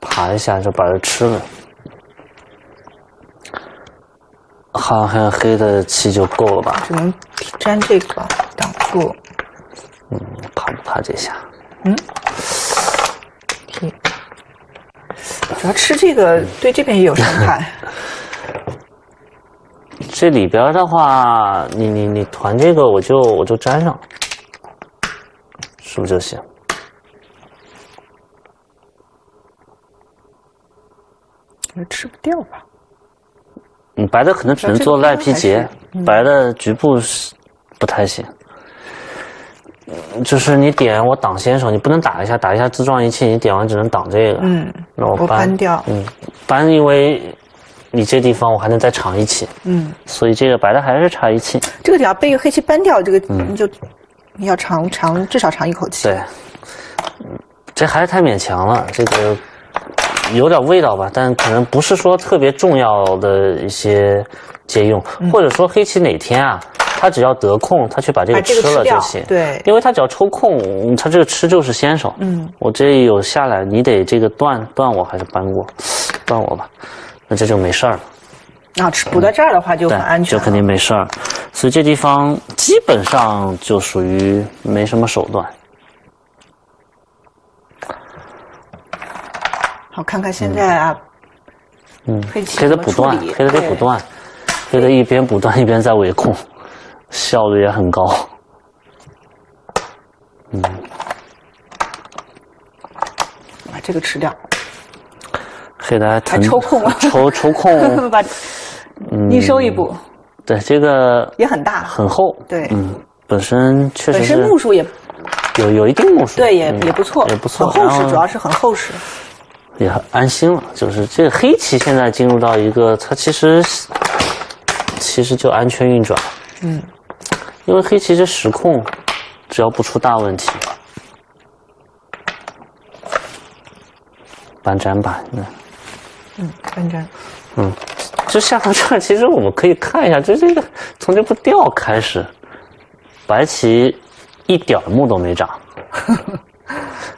爬一下就把这吃了，好像黑的漆就够了吧？只能粘这个挡住。嗯怕不怕这下？嗯主要吃这个对这边也有伤害。<laughs> 这里边的话，你你你团这个，我就我就粘上，是不是就行？吃不掉吧？嗯，白的可能只能做赖皮结，白的局部是不太行。嗯就是你点我挡先手，你不能打一下，打一下自撞一气，你点完只能挡这个。嗯，那我我搬掉嗯，搬因为你这地方我还能再长一气，嗯，所以这个白的还是差一气。这个只要被黑棋搬掉，这个你就你要长长至少长一口气。对，嗯，这还是太勉强了，这个有点味道吧，但可能不是说特别重要的一些借用，或者说黑棋哪天啊，他只要得空，他去把这个吃了就行。对因为他只要抽空，他这个吃就是先手。嗯，我这有下来，你得这个断断我还是扳过，断我吧，那这就没事儿了。那吃补在这儿的话就很安全了，就肯定没事儿。所以这地方基本上就属于没什么手段。好，看看现在啊，嗯，黑的怎么处补断，黑的得补对断，黑的一边补断一边在围控，效率也很高。嗯把这个吃掉，黑的还抽空了，抽抽空，<laughs> 把一收一补对这个也很大，很厚。对嗯，本身确实本身是目数也有有一定目数，对也嗯也不错，也不错，很厚实，主要是很厚实。<laughs> 也很安心了。就是这个黑棋现在进入到一个，它其实其实就安全运转，嗯，因为黑棋这时控只要不出大问题，搬粘吧，那嗯，反正嗯，就下到这儿，其实我们可以看一下，就这个从这步调开始，白棋一点儿目都没长。<laughs>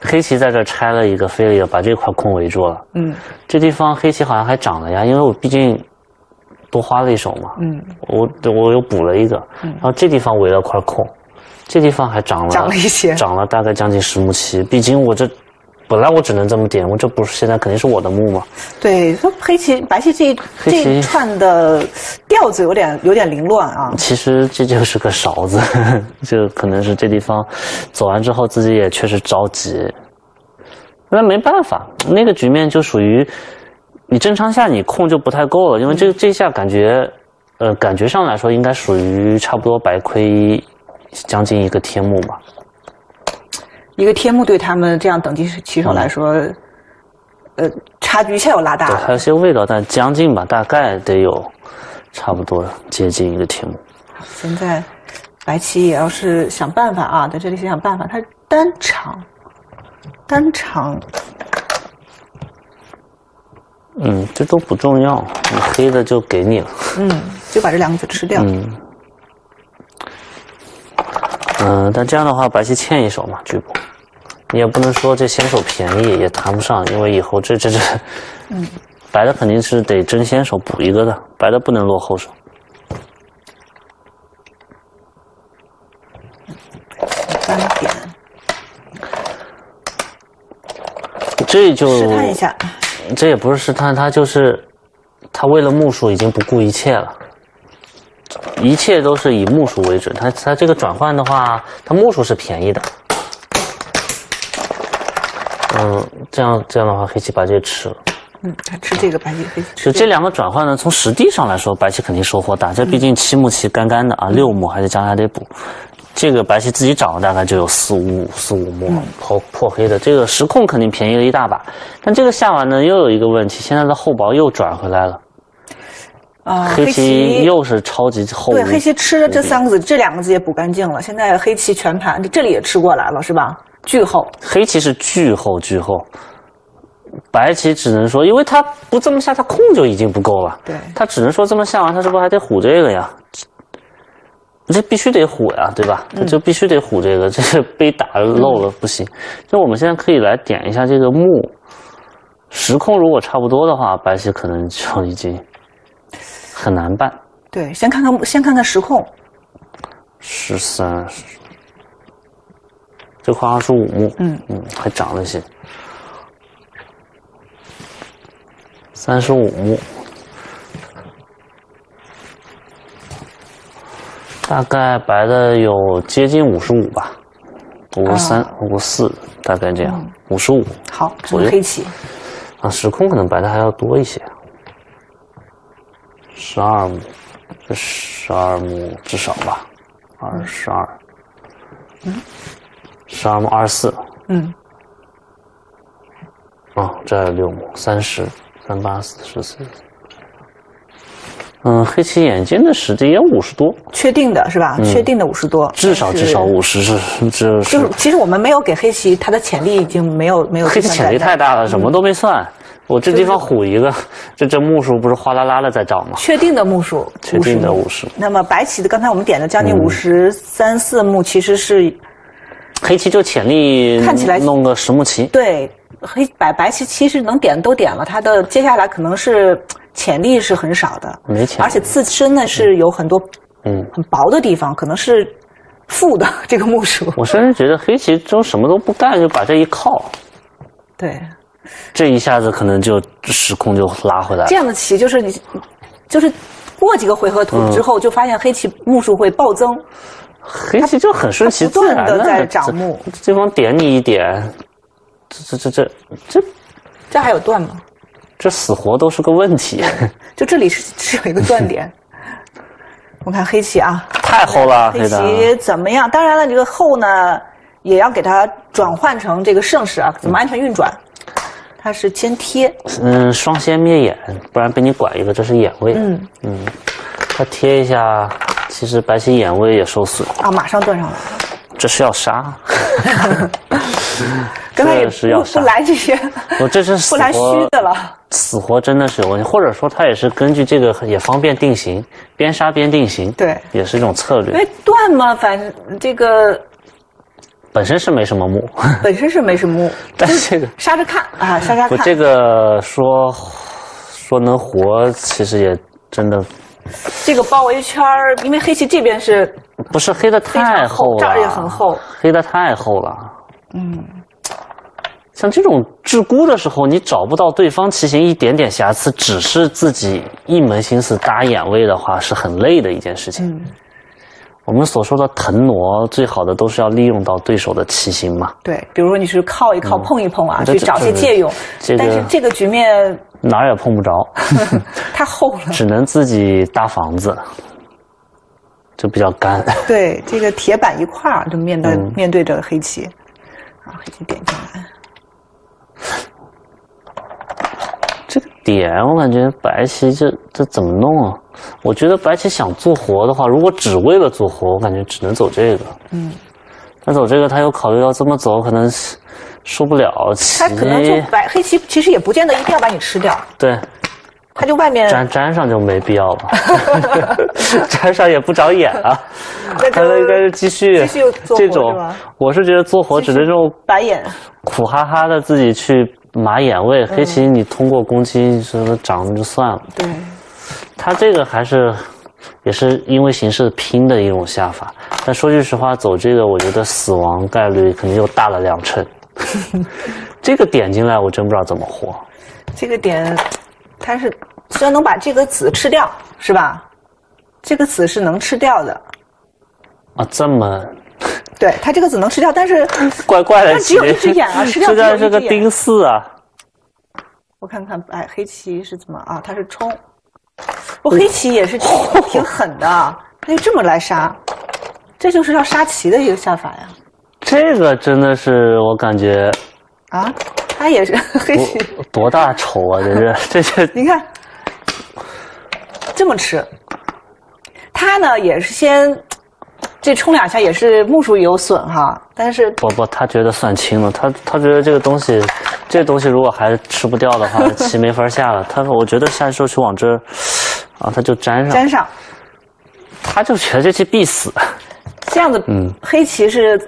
黑棋在这拆了一个飞了一个，把这块空围住了。嗯。这地方黑棋好像还长了呀，因为我毕竟多花了一手嘛，嗯，我我又补了一个，然后这地方围了块空，这地方还长了长了一些。长了大概将近十目棋。毕竟我这本来我只能这么点，我这不是现在肯定是我的目嘛，对，说黑棋白棋这一这一串的调子有点有点凌乱啊。其实这就是个勺子，<laughs> 就可能是这地方走完之后自己也确实着急，那没办法，那个局面就属于你正常下你控就不太够了，因为这这下感觉，呃，感觉上来说应该属于差不多白亏将近一个天目吧。一个天幕对他们这样等级棋手来说，呃，差距一下又拉大了，还有。些味道，但将近吧，大概得有差不多接近一个天目。现在白棋也要是想办法啊，在这里想想办法，他单长，单长，嗯，这都不重要，你黑的就给你了。嗯，就把这两个子吃掉。嗯，嗯，但这样的话，白棋欠一手嘛，局部，你也不能说这先手便宜，也谈不上，因为以后这这这，嗯，白的肯定是得争先手补一个的，白的不能落后手。三点，这就试探一下。这也不是试探，他就是他为了目数已经不顾一切了，一切都是以目数为准。它它这个转换的话，它目数是便宜的。嗯，这样这样的话，黑棋把这个吃了。嗯，他吃这个白棋黑棋吃就这两个转换呢，从实地上来说，白棋肯定收获大。这毕竟七目棋干干的啊，六目还得将来得补。这个白棋自己长了大概就有四五四五目，破破黑的这个实控肯定便宜了一大把。但这个下完呢，又有一个问题，现在的厚薄又转回来了，啊，黑棋棋又是超级厚。对黑棋吃了这三个子，这两个子也补干净了。现在黑棋全盘，这里也吃过来了是吧？巨厚，黑棋是巨厚巨厚，白棋只能说，因为他不这么下，他控就已经不够了。对他只能说这么下完，他是不是还得虎这个呀？这必须得虎呀，对吧？他就必须得虎这个，这是被打漏了不行。就我们现在可以来点一下这个目，时空如果差不多的话，白棋可能就已经很难办。对，先看看先看看时控，十三，这块二十五目，嗯。嗯，还长了些，三十五。目，大概白的有接近五十五吧，五十三、五十四，大概这样，五十五好，这左右。是黑棋，啊，时空可能白的还要多一些，十二目，这十二目至少吧，二十二，嗯十二目二十四，嗯，哦，这还有六目，三十，三八四。十四，嗯，黑棋眼尖的实际也五十多，确定的是吧？确定的五十多，嗯至少至少五十是这就是是其实我们没有给黑棋它的潜力已经没有没有黑棋潜力太大了，什么都没算。我这地方虎一个，这这目数不是哗啦啦的在涨吗？确定的目数，确定的目五十。那么白棋的刚才我们点的将近嗯五十三四目，其实是黑棋就潜力看起来弄个十目棋，对黑白白棋其实能点的都点了，它的接下来可能是潜力是很少的，没潜力而且自身呢是有很多嗯。很薄的地方，可能是负的 <laughs> 这个目数。我甚至觉得黑棋就什么都不干，就把这一靠，对，这一下子可能就时空就拉回来了。这样的棋就是你就是过几个回合嗯图之后，就发现黑棋目数会暴增。黑棋就很顺其自然断地在长目这方点你一点，这这这这这这还有断吗？这死活都是个问题，<laughs> 就这里是是有一个断点。我看黑棋啊，<laughs> 太厚了，黑。棋怎么样？当然了，这个厚呢，也要给它转换成这个盛世啊，怎么安全运转？它是先贴，嗯，双先灭眼，不然被你拐一个，这是眼位。嗯嗯，他贴一下，其实白棋眼位也受损，啊，马上断上了。这是要杀。<laughs> 刚才也这是要杀不不来这些，我这是死不来虚活，的了。死活真的是有问题，或者说他也是根据这个也方便定型，边杀边定型，对也是一种策略。因为断嘛，反正这个本身是没什么目，本身是没什么目，<laughs> 但是这个杀着看啊，杀杀看。我这个说说能活，其实也真的这个包围圈儿，因为黑棋这边是不是黑的太厚了，这儿也很厚，黑的太厚了。嗯，像这种鹧鸪的时候，你找不到对方棋形一点点瑕疵，只是自己一门心思搭眼位的话，是很累的一件事情。嗯我们所说的腾挪，最好的都是要利用到对手的棋形嘛，对，比如说你是靠一靠、碰一碰啊，这去找些借用。这个但是这个局面哪儿也碰不着，<laughs> 太厚了。只能自己搭房子，就比较干。对，这个铁板一块儿就面对、嗯面对着黑棋，啊，黑棋点进来。这个点，我感觉白棋这这怎么弄啊？我觉得白棋想做活的话，如果只为了做活，我感觉只能走这个。嗯，他走这个，他又考虑到这么走可能是受不了棋他，可能就白黑棋其实也不见得一定要把你吃掉，对他就外面粘粘上就没必要了，<laughs> <laughs> 粘上也不长眼啊。那他应该是继续继续做活这种我是觉得做活只能这种白眼。苦哈哈的自己去码眼位，黑棋你通过攻击什么长了就算了。对，他这个还是也是因为形势拼的一种下法，但说句实话，走这个我觉得死亡概率肯定又大了两成。<laughs> 这个点进来，我真不知道怎么活。这个点，它是虽然能把这个子吃掉，是吧？这个子是能吃掉的，啊，这么 <laughs> 对，它这个子能吃掉，但是 <laughs> 怪怪的它只有一只眼啊 <laughs> 吃掉这只有一只眼个是个丁四啊，我看看，哎，黑棋是怎么啊？它是冲，我黑棋也是挺挺狠的，它就这么来杀，这就是要杀棋的一个下法呀！这个真的是我感觉啊，他也是黑棋，多多大仇啊！这是这是你看这么吃，他呢也是先这冲两下也是目数有损哈，但是不不，他觉得算轻了，他他觉得这个东西，这东西如果还吃不掉的话，<laughs> 棋没法下了。他说，我觉得下手去往这儿，啊，他就粘上，粘上他就觉得这棋必死。这样子，嗯黑棋是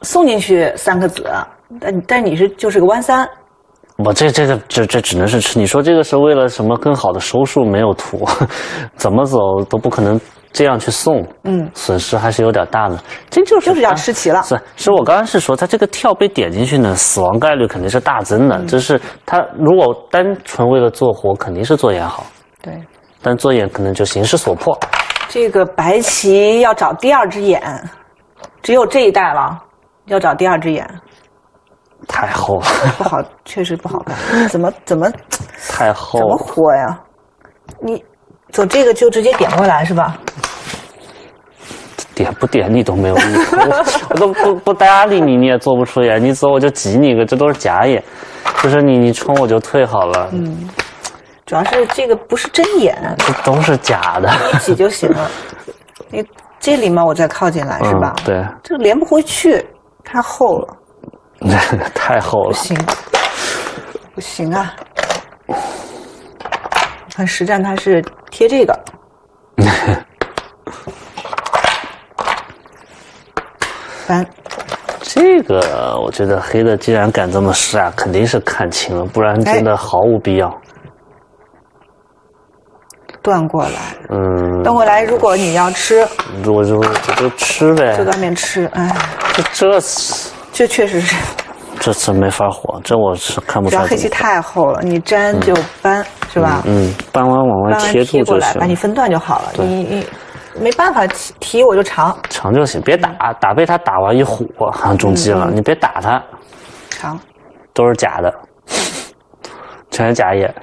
送进去三个子，但但你是就是个弯三，我这这个这这只能是吃。你说这个是为了什么更好的收束没有图，<laughs> 怎么走都不可能这样去送，嗯，损失还是有点大的。这就是就是要吃棋了。是，是我刚刚是说，他这个跳被点进去呢，死亡概率肯定是大增的。就是他如果单纯为了做活，肯定是做眼好，对。但做眼可能就形势所迫。这个白棋要找第二只眼，只有这一代了，要找第二只眼，太厚了，不好，确实不好看。怎么怎么太厚怎么。<laughs> 活呀？你走这个就直接点过来是吧？点不点你都没有意思，我我都不不搭理你，你也做不出眼。你走我就挤你一个，这都是假眼，就是你你冲我就退好了。嗯，主要是这个不是真眼，这都是假的，一挤就行了。<laughs> 你这里面我再靠进来是吧？嗯对，这个连不回去，太厚了，<laughs> 太厚了。不行，不行啊！我看实战它是贴这个，<laughs> 翻这个我觉得黑的既然敢这么试啊，肯定是看清了，不然真的毫无必要。断过来，嗯，断过来。如果你要吃，我就我就吃呗就。外面吃，哎，这这次这确实是，这次没法火，这我是看不出来黑漆出来怎么。太厚了，你粘就搬，是吧？嗯，搬完往外贴住就行把，你分段就好了。你你没办法提提我就长长就行，别打打被他打完一虎，好像中计了。嗯你别打他，长，都是假的，全是假眼。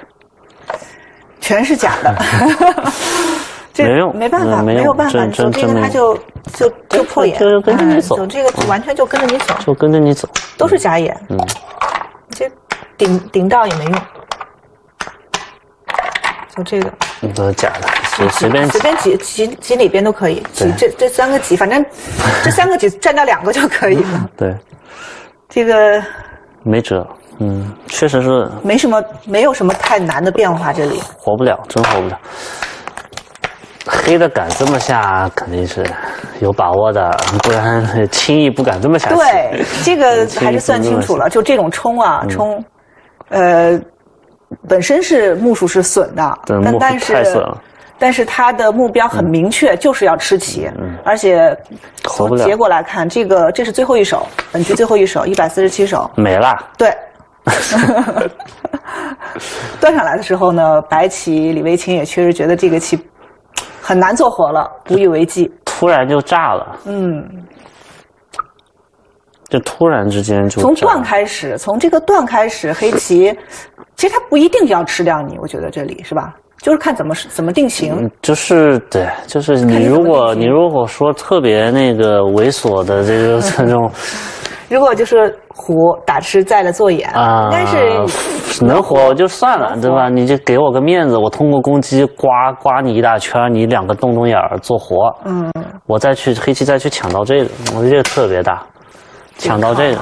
全是假的。<laughs> 这没用没办法，嗯没有办法。真你走这个他就就就破眼，就跟着你走这个完全就跟着你走，就跟着你走。都是假眼。嗯，这顶顶到也没用。就这个，你都是假的，随随便随便挤挤挤里边都可以，挤这这三个挤，反正 <laughs> 这三个挤占掉两个就可以了。对，这个没辙。嗯，确实是没什么，没有什么太难的变化，这里。活不了，真活不了。黑的敢这么下，肯定是有把握的，不然轻易不敢这么下。对，这个还是算清楚了。就这种冲啊，嗯冲，呃，本身是目数是损的，但但是但是他的目标很明确，就是要吃棋，而且从结果来看，这个这是最后一手，本局最后一手，一百四十七手，没了。对。<laughs> 端上来的时候呢，白棋李维清也确实觉得这个棋很难做活了，不以为继。突然就炸了，嗯，就突然之间就从断开始，从这个断开始，黑棋其实它不一定要吃掉你，我觉得这里是吧？就是看怎么怎么定型。嗯，就是对，就是你如果你如果说特别那个猥琐的这个 <laughs> 这种如果就是虎打吃在了做眼，啊，应该是 <laughs> 能活就算了，对吧？你就给我个面子，我通过攻击刮刮你一大圈，你两个洞洞眼儿做活，嗯，我再去黑棋再去抢到这个，我觉得这个特别大，抢到这个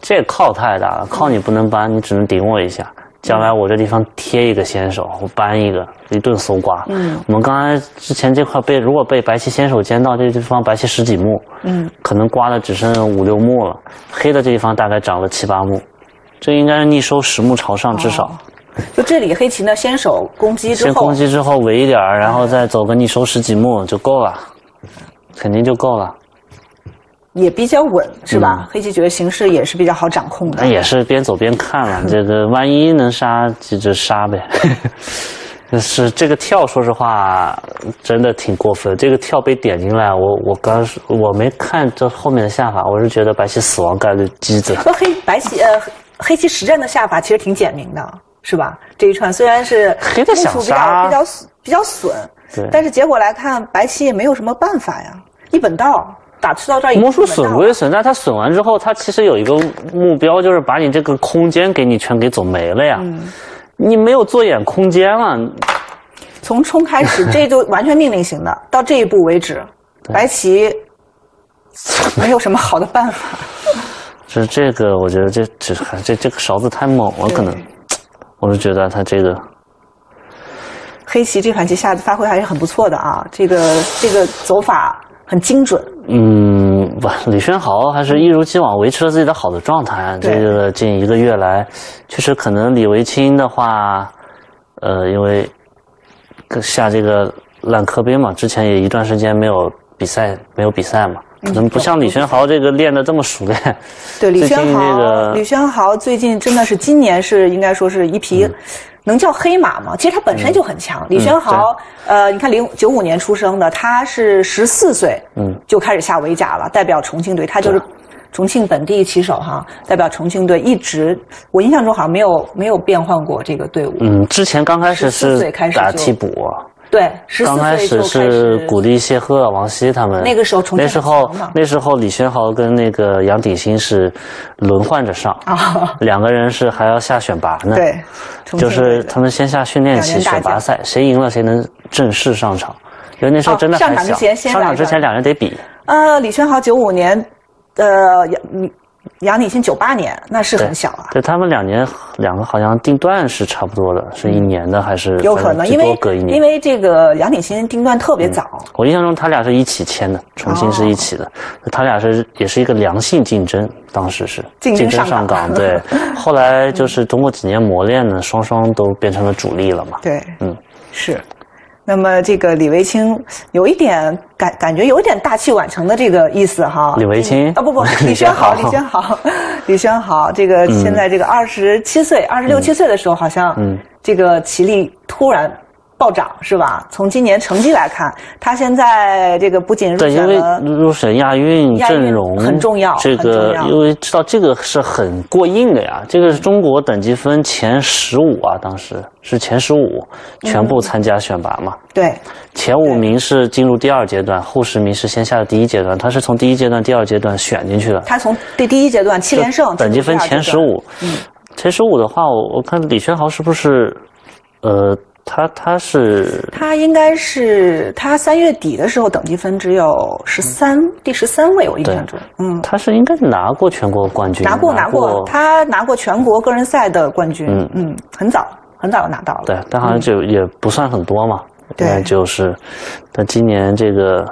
这个靠太大了，靠你不能搬，你只能顶我一下。将来我这地方贴一个先手，我搬一个，一顿搜刮。嗯，我们刚才之前这块被如果被白棋先手尖到这个地方，白棋十几目，嗯，可能刮的只剩五六目了，黑的这地方大概长了七八目，这应该是逆收十目朝上至少。哦就这里黑棋呢，先手攻击之后先，攻击之后围一点儿，然后再走个逆收十几目就够了，肯定就够了。也比较稳，是吧？嗯黑棋觉得形势也是比较好掌控的那。也是边走边看了，<laughs> 这个万一能杀就就杀呗。<laughs> 是这个跳，说实话真的挺过分。这个跳被点进来，我我刚我没看这后面的下法，我是觉得白棋死亡概率机子。和黑白棋呃黑棋实战的下法其实挺简明的，是吧？这一串虽然是黑的想杀比较比较损，对但是结果来看，白棋也没有什么办法呀，一本道打吃到这儿，魔术损归损，但它损完之后，它其实有一个目标，就是把你这个空间给你全给走没了呀。你没有做眼空间了，从冲开始，这就完全命令型的，到这一步为止，白棋没有什么好的办法。<laughs> 是这个，我觉得这这还这这个勺子太猛了，可能，<tsk> 我是觉得他这个黑棋这盘棋下的发挥还是很不错的啊，这个这个走法很精准。嗯，不，李轩豪还是一如既往维持了自己的好的状态。这个近一个月来，确实可能李维清的话，呃，因为下这个烂科杯嘛，之前也一段时间没有比赛，没有比赛嘛，可能不像李轩豪这个练的这么熟练。对，李 <laughs> 轩豪，这个李轩豪最近真的是今年是应该说是一匹，能叫黑马吗？其实他本身就很强。李宣豪，呃，你看零九五年出生的，他是十四岁，嗯，就开始下围甲了，代表重庆队，他就是。重庆本地棋手哈，代表重庆队一直，我印象中好像没有没有变换过这个队伍。嗯，之前刚开始14岁是开始就打替补，对，十刚开四岁就始开始是鼓励谢赫、王希他们。那个时候重庆那时候那时候李轩豪跟那个杨鼎新是轮换着上，啊，<laughs> 两个人是还要下选拔呢。对，就是他们先下训练期选拔赛，谁赢了谁能正式上场。因为那时候哦真的还小，上场之前先上场之前两人得比。呃，李轩豪九五年，呃，杨杨鼎新九八年，那是很小啊。对他们两年，两个好像定段是差不多的，是一年的还是？有可能，因为隔一年。因为这个杨鼎新定段特别早，我印象中他俩是一起签的，重新是一起的，他俩是也是一个良性竞争，当时是竞争上岗。对，<laughs> 后来就是通过几年磨练呢，双双都变成了主力了嘛。对，嗯，是。那么这个李维清有一点感感觉有一点大器晚成的这个意思哈。李维清？啊不不，<laughs> 李李轩轩豪，豪。李轩豪，<laughs> 李轩豪，这个现在这个二十七岁、二十六七岁的时候，好像嗯。这个棋力突然暴涨是吧？从今年成绩来看，他现在这个不仅入对，因为入选亚运阵容很重要这个因为知道这个是很过硬的呀，这个是中国等级分前十五啊，当时是前十五全部参加选拔嘛。对前五名是进入第二阶段，后十名是先下的第一阶段，他是从第一阶段、第二阶段选进去的。他从第第一阶段七连胜，等级分前十五，嗯前十五的话，我我看李轩豪是不是，呃，他他是他应该是他三月底的时候等级分只有十三、第十三位，我印象中，嗯，他是应该是拿过全国冠军，拿过拿过，他拿过全国个人赛的冠军，嗯嗯，很早很早就拿到了，对，但好像就也不算很多嘛。对那就是，但今年这个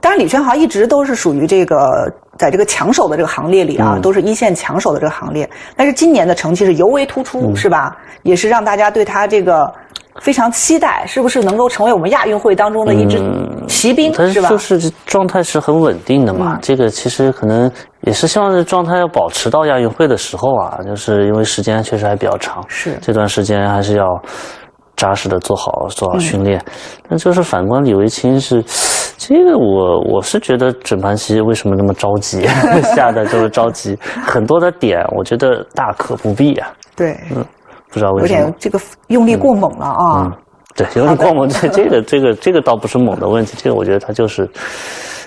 当然李轩豪一直都是属于这个在这个强手的这个行列里啊，嗯都是一线强手的这个行列，但是今年的成绩是尤为突出，嗯是吧？也是让大家对他这个。非常期待，是不是能够成为我们亚运会当中的一支骑兵，但是吧？嗯就是状态是很稳定的嘛。嗯这个其实可能也是希望这状态要保持到亚运会的时候啊，就是因为时间确实还比较长，是这段时间还是要扎实的做好做好训练。但就是反观李维清是，这个我我是觉得整盘棋为什么那么着急，下的这么着急，很多的点我觉得大可不必啊，对，不知道有为什么有点。这个用力过猛了啊。嗯，对，<laughs> 用力过猛，这这个这个这个倒不是猛的问题，这个我觉得他就是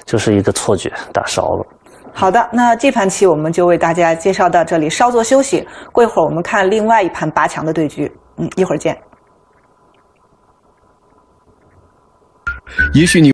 就是一个错觉，打烧了。好的，那这盘棋我们就为大家介绍到这里，稍作休息，过一会儿我们看另外一盘八强的对局。嗯，一会儿见。也许你。